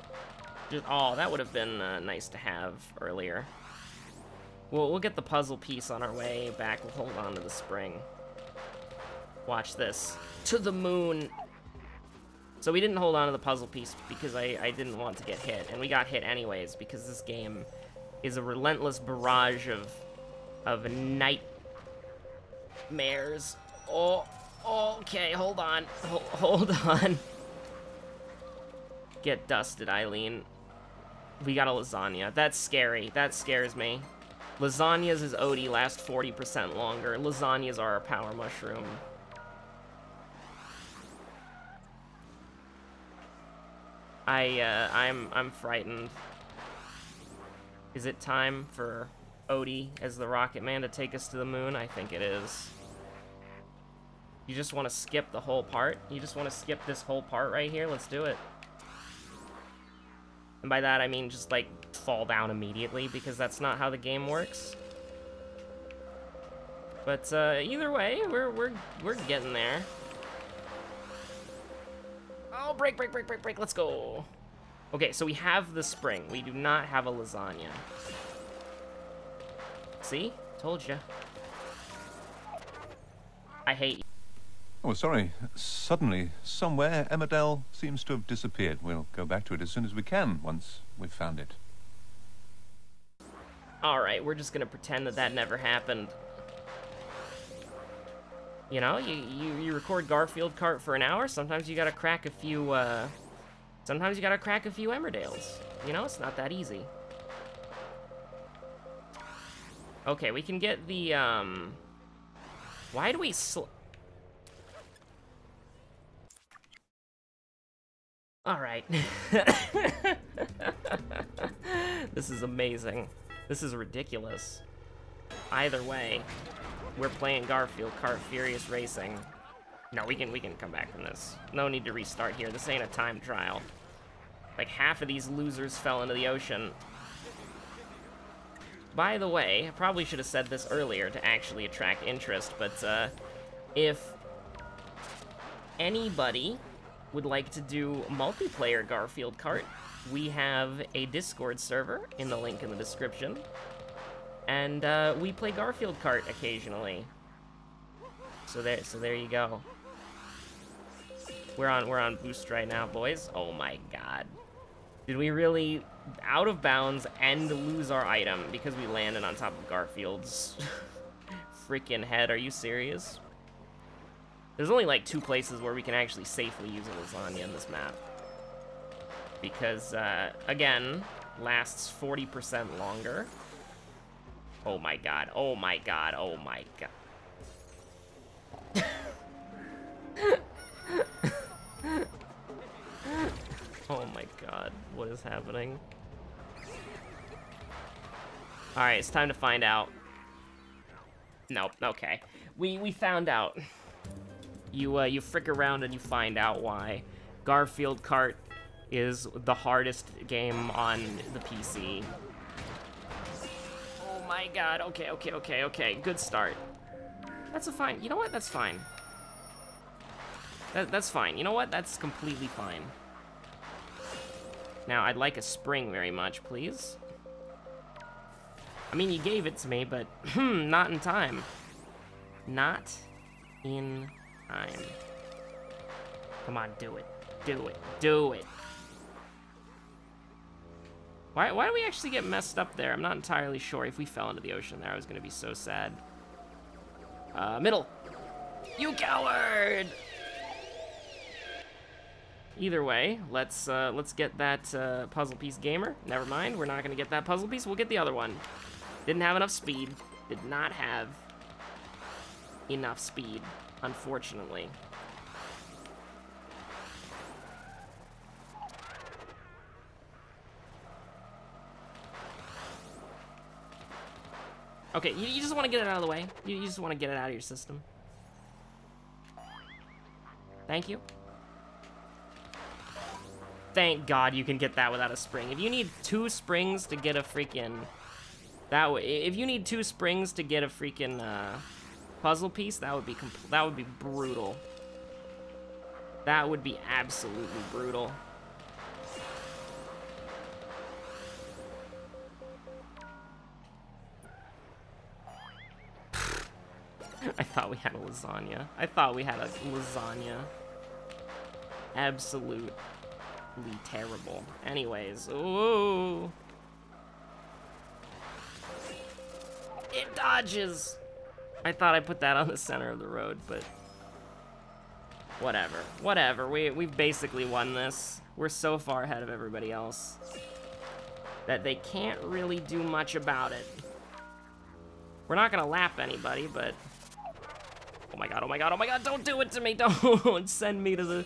Just, oh, that would have been uh, nice to have earlier. We'll, we'll get the puzzle piece on our way back. We'll hold on to the spring. Watch this. To the moon! So we didn't hold on to the puzzle piece because I, I didn't want to get hit. And we got hit anyways because this game is a relentless barrage of of nightmares. Oh, okay, hold on. hold on. Get dusted, Arlene. We got a lasagna. That's scary. That scares me. Lasagnas is Odie last 40% longer. Lasagnas are a power mushroom. I, uh, I'm, I'm frightened. Is it time for Odie as the Rocket Man to take us to the moon? I think it is. You just want to skip the whole part? You just want to skip this whole part right here? Let's do it. And by that, I mean just, like, fall down immediately, because that's not how the game works. But, uh, either way, we're, we're, we're getting there. Oh, break, break, break, break, break. Let's go. Okay, so we have the spring. We do not have a lasagna. See? Told you. I hate you. Oh, sorry. Suddenly, somewhere, Emmerdale seems to have disappeared. We'll go back to it as soon as we can, once we've found it. Alright, we're just gonna pretend that that never happened. You know, you, you, you record Garfield Kart for an hour, sometimes you gotta crack a few, uh... Sometimes you gotta crack a few Emmerdales. You know, it's not that easy. Okay, we can get the, um... Why do we sl... Alright. this is amazing. This is ridiculous. Either way, we're playing Garfield Kart Furious Racing. No, we can we can come back from this. No need to restart here. This ain't a time trial. Like half of these losers fell into the ocean. By the way, I probably should have said this earlier to actually attract interest, but uh, if anybody would like to do multiplayer Garfield Kart, we have a Discord server in the link in the description and uh, we play Garfield Kart occasionally. So there, so there you go. We're on, we're on boost right now, boys. Oh my god. Did we really out of bounds and lose our item because we landed on top of Garfield's freaking head? Are you serious? There's only like two places where we can actually safely use a lasagna in this map. Because, uh, again, lasts 40% longer. Oh my god. Oh my god. Oh my god. oh my god. What is happening? Alright, it's time to find out. Nope, okay. We we found out. You uh, you frick around and you find out why Garfield Kart is the hardest game on the PC Oh my god. Okay, okay, okay, okay. Good start. That's a fine. You know what? That's fine. That, that's fine. You know what? That's completely fine. Now, I'd like a spring very much, please. I mean, you gave it to me, but hmm, not in time. Not in time. Come on, do it. Do it. Do it. Why, why do we actually get messed up there? I'm not entirely sure. If we fell into the ocean there, I was going to be so sad. Uh, middle. You coward! Either way, let's uh, let's get that uh, puzzle piece gamer. Never mind, we're not to get that puzzle piece. We'll get the other one. Didn't have enough speed. Did not have enough speed, unfortunately. Okay, you, you just want to get it out of the way. You, you just want to get it out of your system. Thank you. Thank God you can get that without a spring. If you need two springs to get a freaking... That way, if you need two springs to get a freaking, uh, puzzle piece, that would be that would be brutal. That would be absolutely brutal. I thought we had a lasagna. I thought we had a lasagna. Absolutely terrible. Anyways, ooh. It dodges. I thought I put that on the center of the road, but whatever. Whatever. We we've basically won this. We're so far ahead of everybody else that they can't really do much about it. We're not gonna lap anybody, but Oh my god, oh my god, oh my god, don't do it to me, don't send me to the...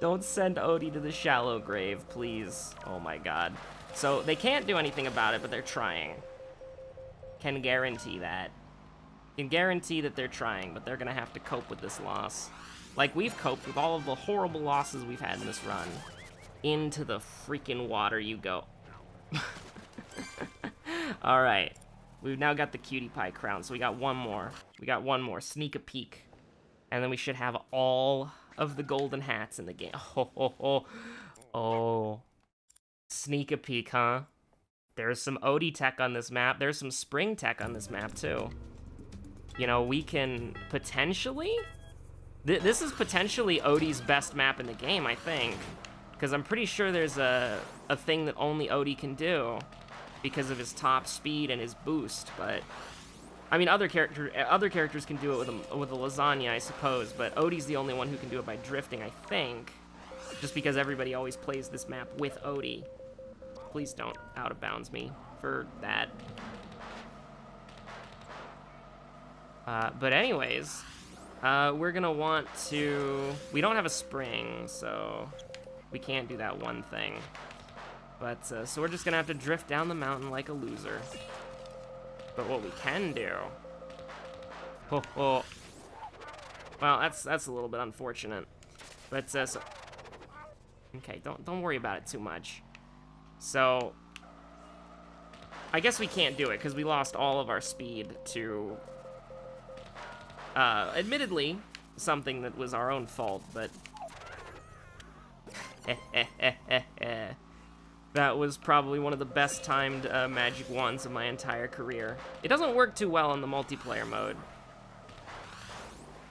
Don't send Odie to the shallow grave, please. Oh my god. So, they can't do anything about it, but they're trying. Can guarantee that. Can guarantee that they're trying, but they're gonna have to cope with this loss. Like we've coped with all of the horrible losses we've had in this run. Into the freaking water you go. Alright. We've now got the cutie pie crown, so we got one more. We got one more. Sneak a peek. And then we should have all of the golden hats in the game. Oh, oh, oh. oh. Sneak a peek, huh? There's some Odie tech on this map. There's some spring tech on this map, too. You know, we can potentially... Th this is potentially Odie's best map in the game, I think. Because I'm pretty sure there's a, a thing that only Odie can do because of his top speed and his boost, but I mean, other character other characters can do it with a, with a lasagna, I suppose, but Odie's the only one who can do it by drifting, I think, just because everybody always plays this map with Odie. Please don't out of bounds me for that. Uh, but anyways, uh, we're gonna want to. We don't have a spring, so we can't do that one thing. But, uh, so we're just gonna have to drift down the mountain like a loser. But what we can do... Oh, oh. Well, that's that's a little bit unfortunate. But, uh, so... Okay, don't, don't worry about it too much. So... I guess we can't do it, because we lost all of our speed to... Uh, admittedly, something that was our own fault, but... That was probably one of the best timed uh, magic wands of my entire career. It doesn't work too well in the multiplayer mode.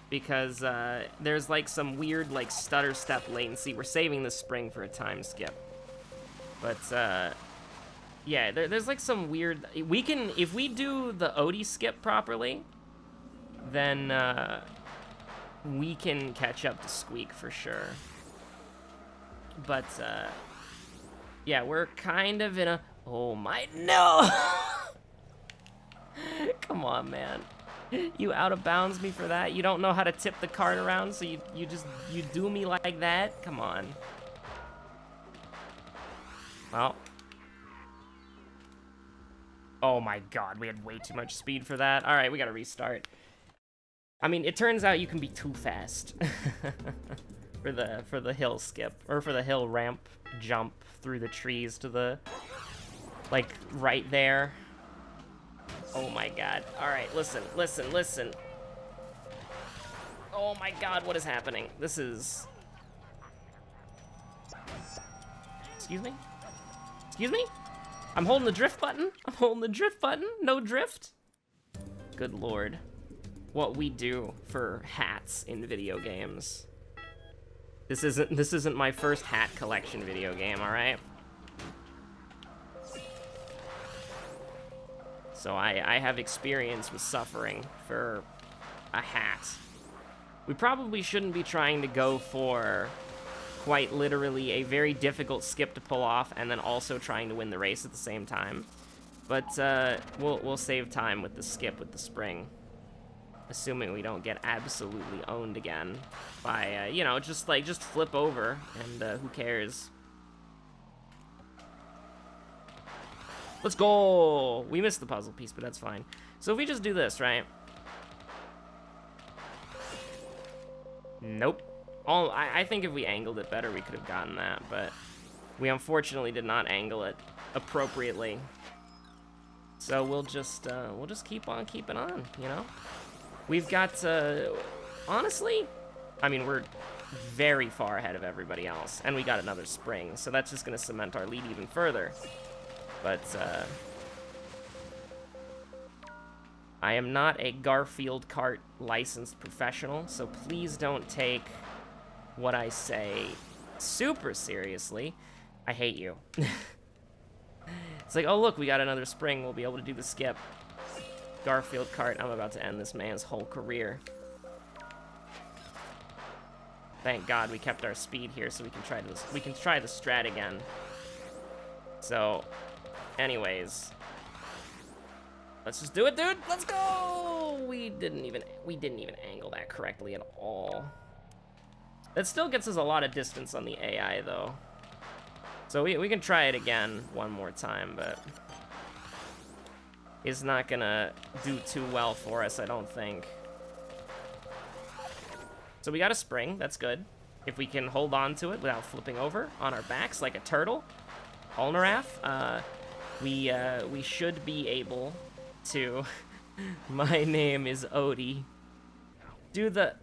Because uh, there's like some weird like stutter step latency. We're saving the spring for a time skip. But uh, yeah, there, there's like some weird, we can, if we do the Odie skip properly, then uh, we can catch up to Squeak for sure. But uh, yeah, we're kind of in a... Oh my... No! Come on, man. You out of bounds me for that? You don't know how to tip the cart around, so you, you just... You do me like that? Come on. Well. Oh my god, we had way too much speed for that. Alright, we gotta restart. I mean, it turns out you can be too fast. for the for the hill skip or for the hill ramp jump through the trees to the like right there. Oh my god. All right, listen, listen, listen. Oh my god, what is happening? This is Excuse me? Excuse me? I'm holding the drift button? I'm holding the drift button? No drift? Good lord. What we do for hats in video games. This isn't this isn't my first hat collection video game, alright? So I, I have experience with suffering for a hat. We probably shouldn't be trying to go for quite literally a very difficult skip to pull off and then also trying to win the race at the same time. But uh, we'll, we'll save time with the skip with the spring assuming we don't get absolutely owned again by, uh, you know, just like, just flip over, and uh, who cares? Let's go! We missed the puzzle piece, but that's fine. So if we just do this, right? Nope. All I, I think if we angled it better, we could have gotten that, but we unfortunately did not angle it appropriately. So we'll just uh, we'll just keep on keeping on, you know. We've got uh, honestly, I mean we're very far ahead of everybody else, and we got another spring, so that's just gonna cement our lead even further. But uh, I am not a Garfield Kart licensed professional, so please don't take what I say super seriously. I hate you. it's like, oh look, we got another spring. We'll be able to do the skip. Garfield Kart, I'm about to end this man's whole career. Thank God we kept our speed here so we can try this we can try the strat again. So anyways. Let's just do it, dude. Let's go. We didn't even we didn't even angle that correctly at all. That still gets us a lot of distance on the AI though. So we, we can try it again one more time, but it's not gonna do too well for us, I don't think. So we got a spring, that's good. If we can hold on to it without flipping over on our backs like a turtle, Olnaraf, uh, we, uh, we should be able to... My name is Odie. Do the...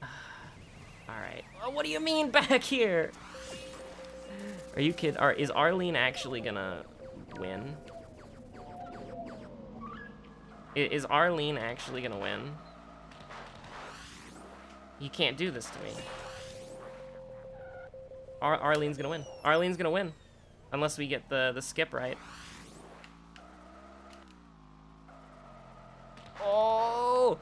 Alright. Well, what do you mean back here? Are you kidding? Are, is Arlene actually gonna win? Is Arlene actually gonna win? You can't do this to me. Ar Arlene's gonna win. Arlene's gonna win. Unless we get the, the skip right. Oh!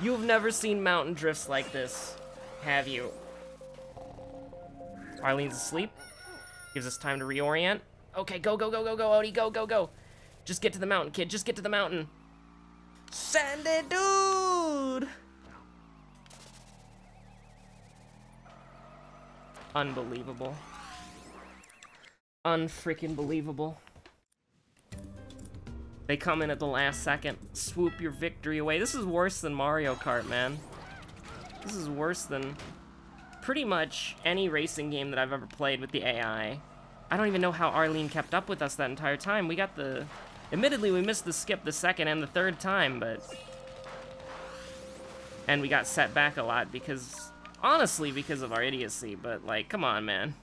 You've never seen mountain drifts like this, have you? Arlene's asleep. Gives us time to reorient. Okay, go, go, go, go, go, Odie, go, go, go. Just get to the mountain, kid. Just get to the mountain. Sandy dude! Unbelievable. Unfreaking believable. They come in at the last second, swoop your victory away. This is worse than Mario Kart, man. This is worse than pretty much any racing game that I've ever played with the AI. I don't even know how Arlene kept up with us that entire time. We got the... Admittedly, we missed the skip the second and the third time, but... And we got set back a lot because honestly because of our idiocy, but like, come on, man.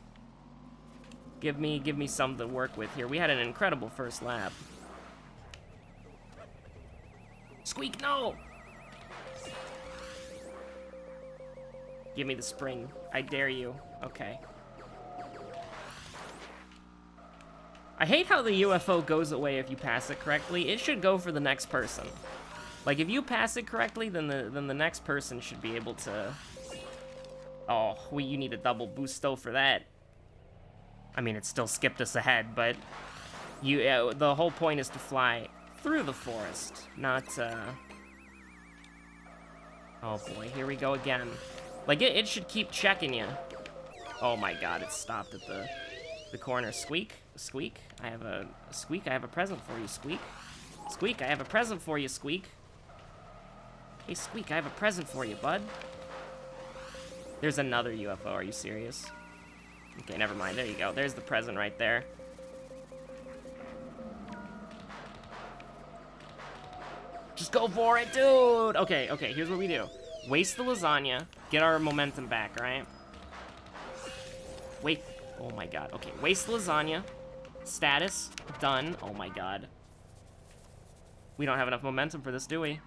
Give me, give me something to work with here. We had an incredible first lap. Squeak, no! Give me the spring. I dare you. Okay. I hate how the UFO goes away if you pass it correctly. It should go for the next person. Like, if you pass it correctly, then the, then the next person should be able to Oh, we, you need a double boost though for that. I mean, it still skipped us ahead, but you uh, the whole point is to fly through the forest, not, uh... Oh boy, here we go again. Like, it, it should keep checking you. Oh my god, it stopped at the, the corner. Squeak, Squeak, I have a, Squeak, I have a present for you, Squeak. Squeak, I have a present for you, Squeak. Hey, Squeak, I have a present for you, bud. There's another UFO, are you serious? Okay, never mind, there you go. There's the present right there. Just go for it, dude! Okay, okay, here's what we do. Waste the lasagna, get our momentum back, right? Wait, oh my god. Okay, waste lasagna. Status, done. Oh my god. We don't have enough momentum for this, do we?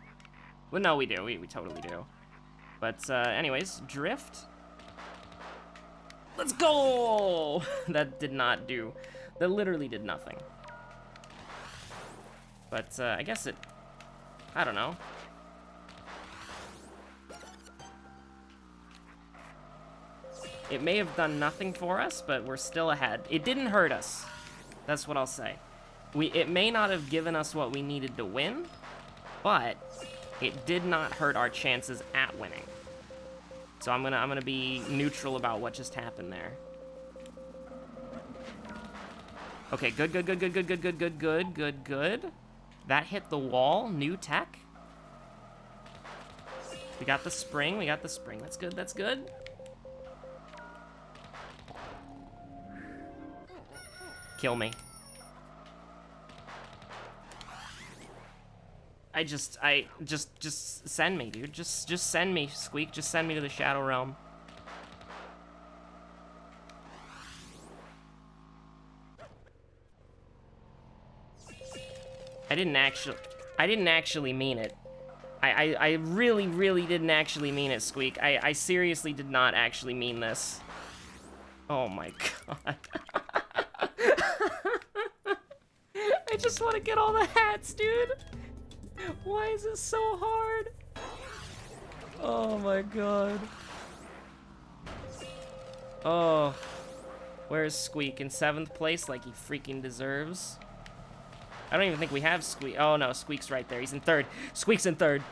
Well, no, we do. We, we totally do. But uh, anyways, drift. Let's go! that did not do. That literally did nothing. But uh, I guess it... I don't know. It may have done nothing for us, but we're still ahead. It didn't hurt us. That's what I'll say. We It may not have given us what we needed to win, but it did not hurt our chances at winning. So I'm gonna I'm gonna be neutral about what just happened there. Okay, good, good, good, good, good, good, good, good, good, good, good. That hit the wall. New tech. We got the spring. We got the spring. That's good. That's good. Kill me. I just, I, just, just send me, dude. Just, just send me, Squeak. Just send me to the Shadow Realm. I didn't actually, I didn't actually mean it. I, I, I really, really didn't actually mean it, Squeak. I, I seriously did not actually mean this. Oh my god. I just want to get all the hats, dude. Why is it so hard? Oh my god. Oh. Where's Squeak? In seventh place like he freaking deserves? I don't even think we have Squeak. Oh no, Squeak's right there. He's in third. Squeak's in third.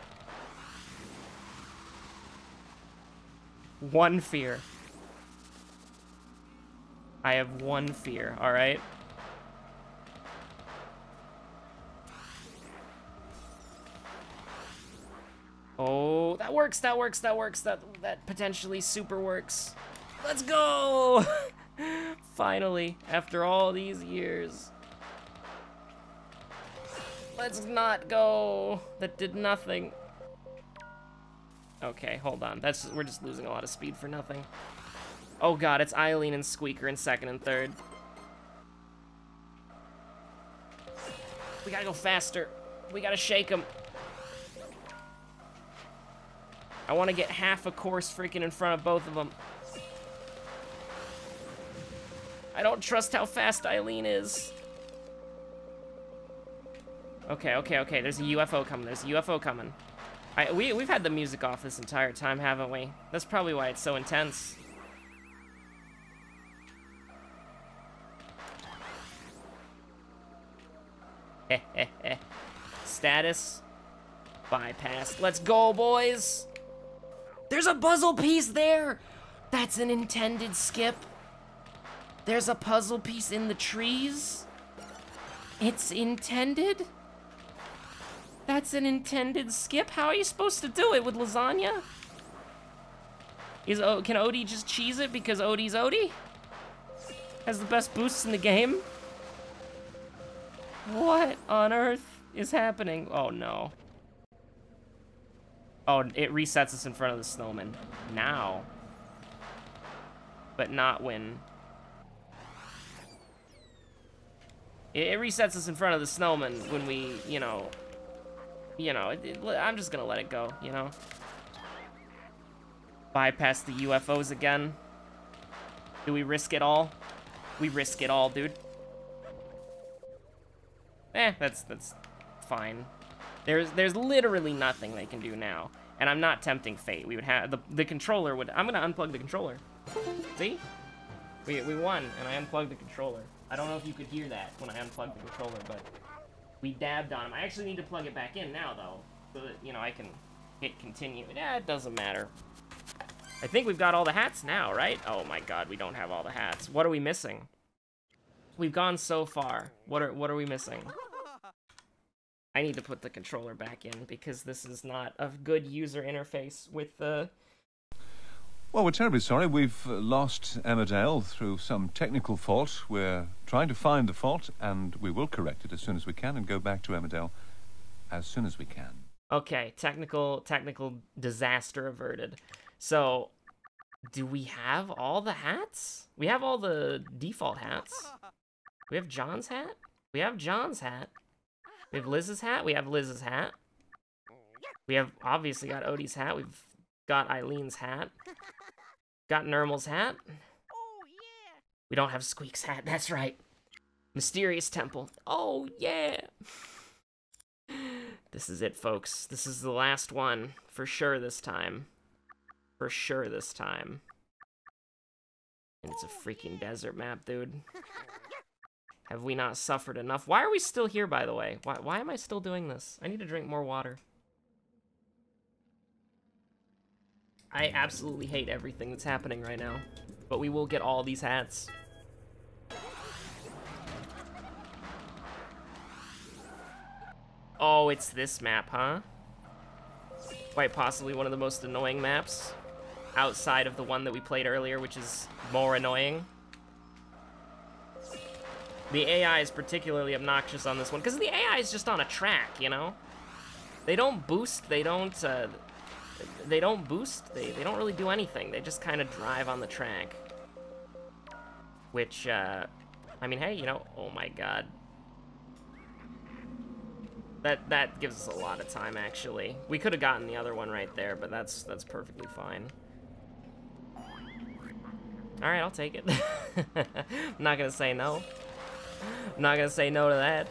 One fear. I have one fear, alright? Oh, that works, that works, that works, that that potentially super works. Let's go! Finally, after all these years. Let's not go. That did nothing. Okay, hold on. That's we're just losing a lot of speed for nothing. Oh god, it's Arlene and Squeaker in second and third. We gotta go faster. We gotta shake them. I want to get half a course freaking in front of both of them. I don't trust how fast Arlene is. Okay, okay, okay. There's a UFO coming. There's a UFO coming. I, we, we've had the music off this entire time, haven't we? That's probably why it's so intense. Status. Bypassed. Let's go, boys! There's a puzzle piece there! That's an intended skip. There's a puzzle piece in the trees. It's intended? That's an intended skip? How are you supposed to do it with lasagna? Is oh, Can Odie just cheese it because Odie's Odie? Has the best boosts in the game? What on earth is happening? Oh no. Oh, it resets us in front of the snowman. Now. But not when. It, it resets us in front of the snowman when we, you know, you know, it, it, I'm just gonna let it go, you know? Bypass the UFOs again. Do we risk it all? We risk it all, dude. Eh, that's that's fine. There's there's literally nothing they can do now. And I'm not tempting fate. We would have the the controller would I'm gonna unplug the controller. See? We we won and I unplugged the controller. I don't know if you could hear that when I unplugged the controller, but we dabbed on him. I actually need to plug it back in now, though, so that, you know, I can hit continue. Yeah, it doesn't matter. I think we've got all the hats now, right? Oh my god, we don't have all the hats. What are we missing? We've gone so far. What are what are we missing? I need to put the controller back in because this is not a good user interface with the well, we're terribly sorry. We've uh, lost Emmerdale through some technical fault. We're trying to find the fault, and we will correct it as soon as we can and go back to Emmerdale as soon as we can. Okay, technical technical disaster averted. So, do we have all the hats? We have all the default hats. We have Jon's hat. We have Jon's hat. We have Liz's hat. We have Liz's hat. We have obviously got Odie's hat. We've got Arlene's hat. Got Nermal's hat. We don't have Squeak's hat, that's right. Mysterious Temple. Oh, yeah. This is it, folks. This is the last one. For sure this time. For sure this time. And it's a freaking desert map, dude. Have we not suffered enough? Why are we still here, by the way? Why, why am I still doing this? I need to drink more water. I absolutely hate everything that's happening right now, but we will get all these hats. Oh, it's this map, huh? Quite possibly one of the most annoying maps outside of the one that we played earlier, which is more annoying. The AI is particularly obnoxious on this one, because the AI is just on a track, you know? They don't boost, they don't, uh, they don't boost, they, they don't really do anything. They just kind of drive on the track. Which, uh, I mean, hey, you know, oh my god. That that gives us a lot of time, actually. We could have gotten the other one right there, but that's that's perfectly fine. All right, I'll take it. I'm not gonna say no. I'm not gonna say no to that.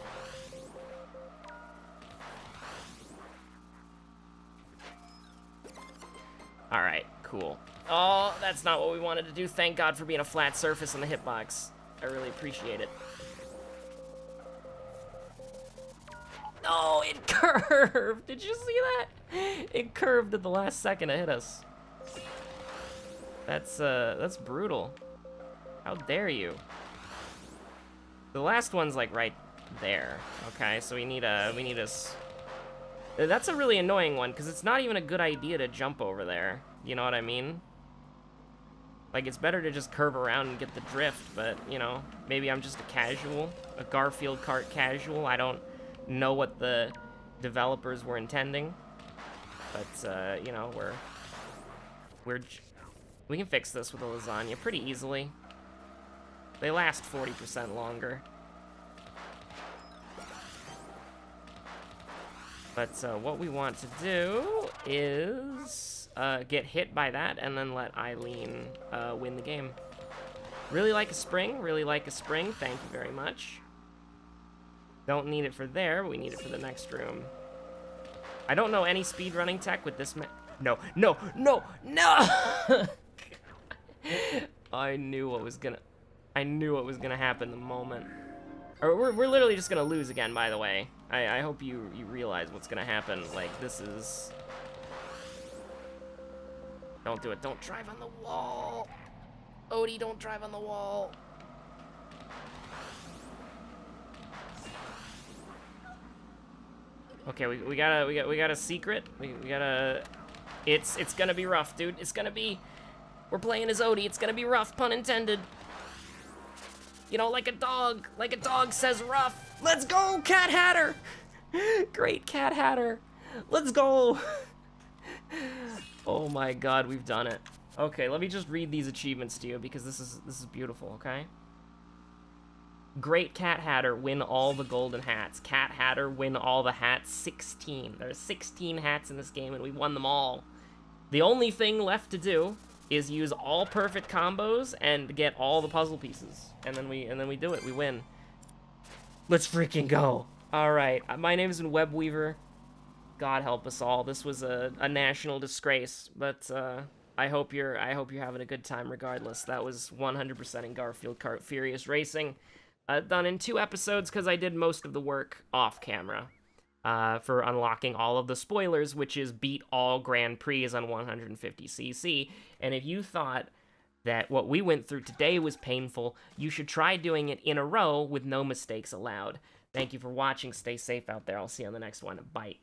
All right, cool. Oh, that's not what we wanted to do. Thank God for being a flat surface on the hitbox. I really appreciate it. No, it curved. Did you see that? It curved at the last second to hit us. That's uh, that's brutal. How dare you? The last one's like right there. Okay, so we need a we need a. That's a really annoying one because it's not even a good idea to jump over there. You know what I mean? Like, it's better to just curve around and get the drift, but, you know, maybe I'm just a casual, a Garfield Kart casual. I don't know what the developers were intending. But, uh, you know, we're... We're... We can fix this with a lasagna pretty easily. They last 40% longer. But uh, what we want to do is uh, get hit by that and then let Arlene uh, win the game. Really like a spring, really like a spring, thank you very much. Don't need it for there, we need it for the next room. I don't know any speedrunning tech with this No, no, no, no! I knew what was gonna... I knew what was gonna happen the moment. We're, we're literally just gonna lose again, by the way. I, I hope you, you realize what's gonna happen. Like, this is... Don't do it. Don't drive on the wall! Odie, don't drive on the wall! Okay, we, we got a we got we got a secret. We, we got a it's it's gonna be rough, dude. It's gonna be we're playing as Odie. It's gonna be rough, pun intended. You know, like a dog, like a dog says rough. Let's go, Cat Hatter! Great Cat Hatter. Let's go. oh my god, we've done it. Okay, let me just read these achievements to you because this is this is beautiful, okay? Great Cat Hatter win all the golden hats. Cat Hatter win all the hats. 16. There are 16 hats in this game, and we won them all. The only thing left to do is use all perfect combos and get all the puzzle pieces. And then we and then we do it. We win. Let's freaking go. All right. Uh, my name is Webweaver. God help us all. This was a, a national disgrace, but uh, I hope you're I hope you're having a good time regardless. That was 100% in Garfield Kart Furious Racing uh, done in two episodes because I did most of the work off camera uh, for unlocking all of the spoilers, which is beat all Grand Prix on 150cc. And if you thought that what we went through today was painful, you should try doing it in a row with no mistakes allowed. Thank you for watching. Stay safe out there. I'll see you on the next one. Bye.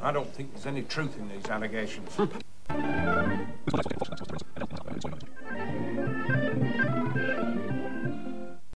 I don't think there's any truth in these allegations.